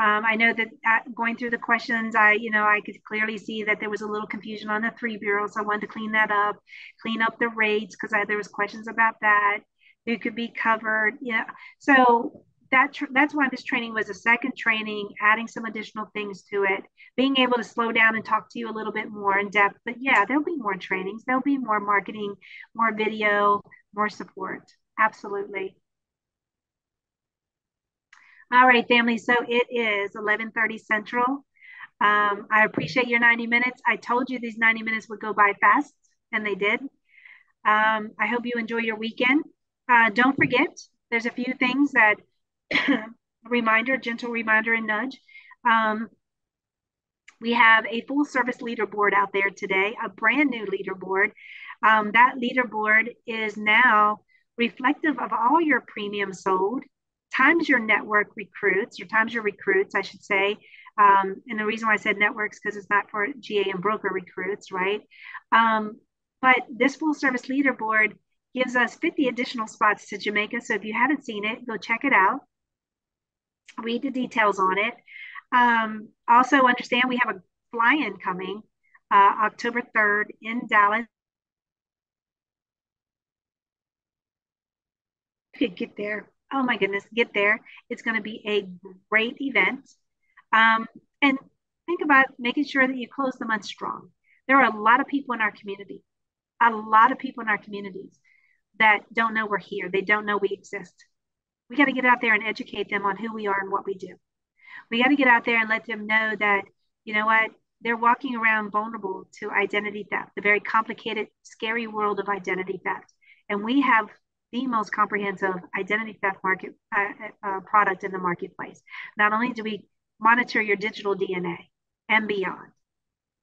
Um, I know that at, going through the questions, I, you know, I could clearly see that there was a little confusion on the three bureau. So I wanted to clean that up, clean up the rates because there was questions about that. Who could be covered? Yeah. So that that's why this training was a second training, adding some additional things to it, being able to slow down and talk to you a little bit more in depth. But yeah, there'll be more trainings, there'll be more marketing, more video, more support. Absolutely. All right, family. So it is 11:30 Central. Um, I appreciate your 90 minutes. I told you these 90 minutes would go by fast, and they did. Um, I hope you enjoy your weekend. Uh, don't forget, there's a few things that a reminder, gentle reminder and nudge. Um, we have a full service leaderboard out there today, a brand new leaderboard. Um, that leaderboard is now reflective of all your premium sold times your network recruits, or times your recruits, I should say. Um, and the reason why I said networks because it's not for GA and broker recruits, right? Um, but this full service leaderboard gives us 50 additional spots to Jamaica. So if you haven't seen it, go check it out read the details on it. Um, also, understand we have a fly in coming uh, October 3rd in Dallas. Could get there. Oh my goodness, get there. It's going to be a great event. Um, and think about making sure that you close the month strong. There are a lot of people in our community, a lot of people in our communities that don't know we're here. They don't know we exist. We got to get out there and educate them on who we are and what we do. We got to get out there and let them know that, you know what, they're walking around vulnerable to identity theft, the very complicated, scary world of identity theft. And we have the most comprehensive identity theft market uh, uh, product in the marketplace. Not only do we monitor your digital DNA and beyond,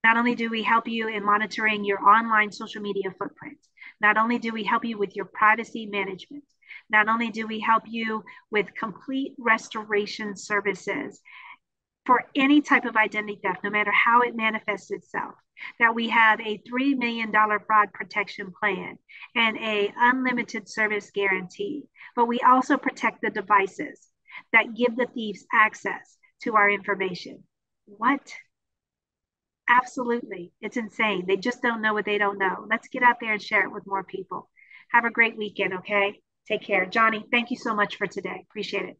not only do we help you in monitoring your online social media footprint, not only do we help you with your privacy management, not only do we help you with complete restoration services for any type of identity theft, no matter how it manifests itself, that we have a $3 million fraud protection plan and a unlimited service guarantee, but we also protect the devices that give the thieves access to our information. What? Absolutely. It's insane. They just don't know what they don't know. Let's get out there and share it with more people. Have a great weekend, okay? Take care. Johnny, thank you so much for today. Appreciate it.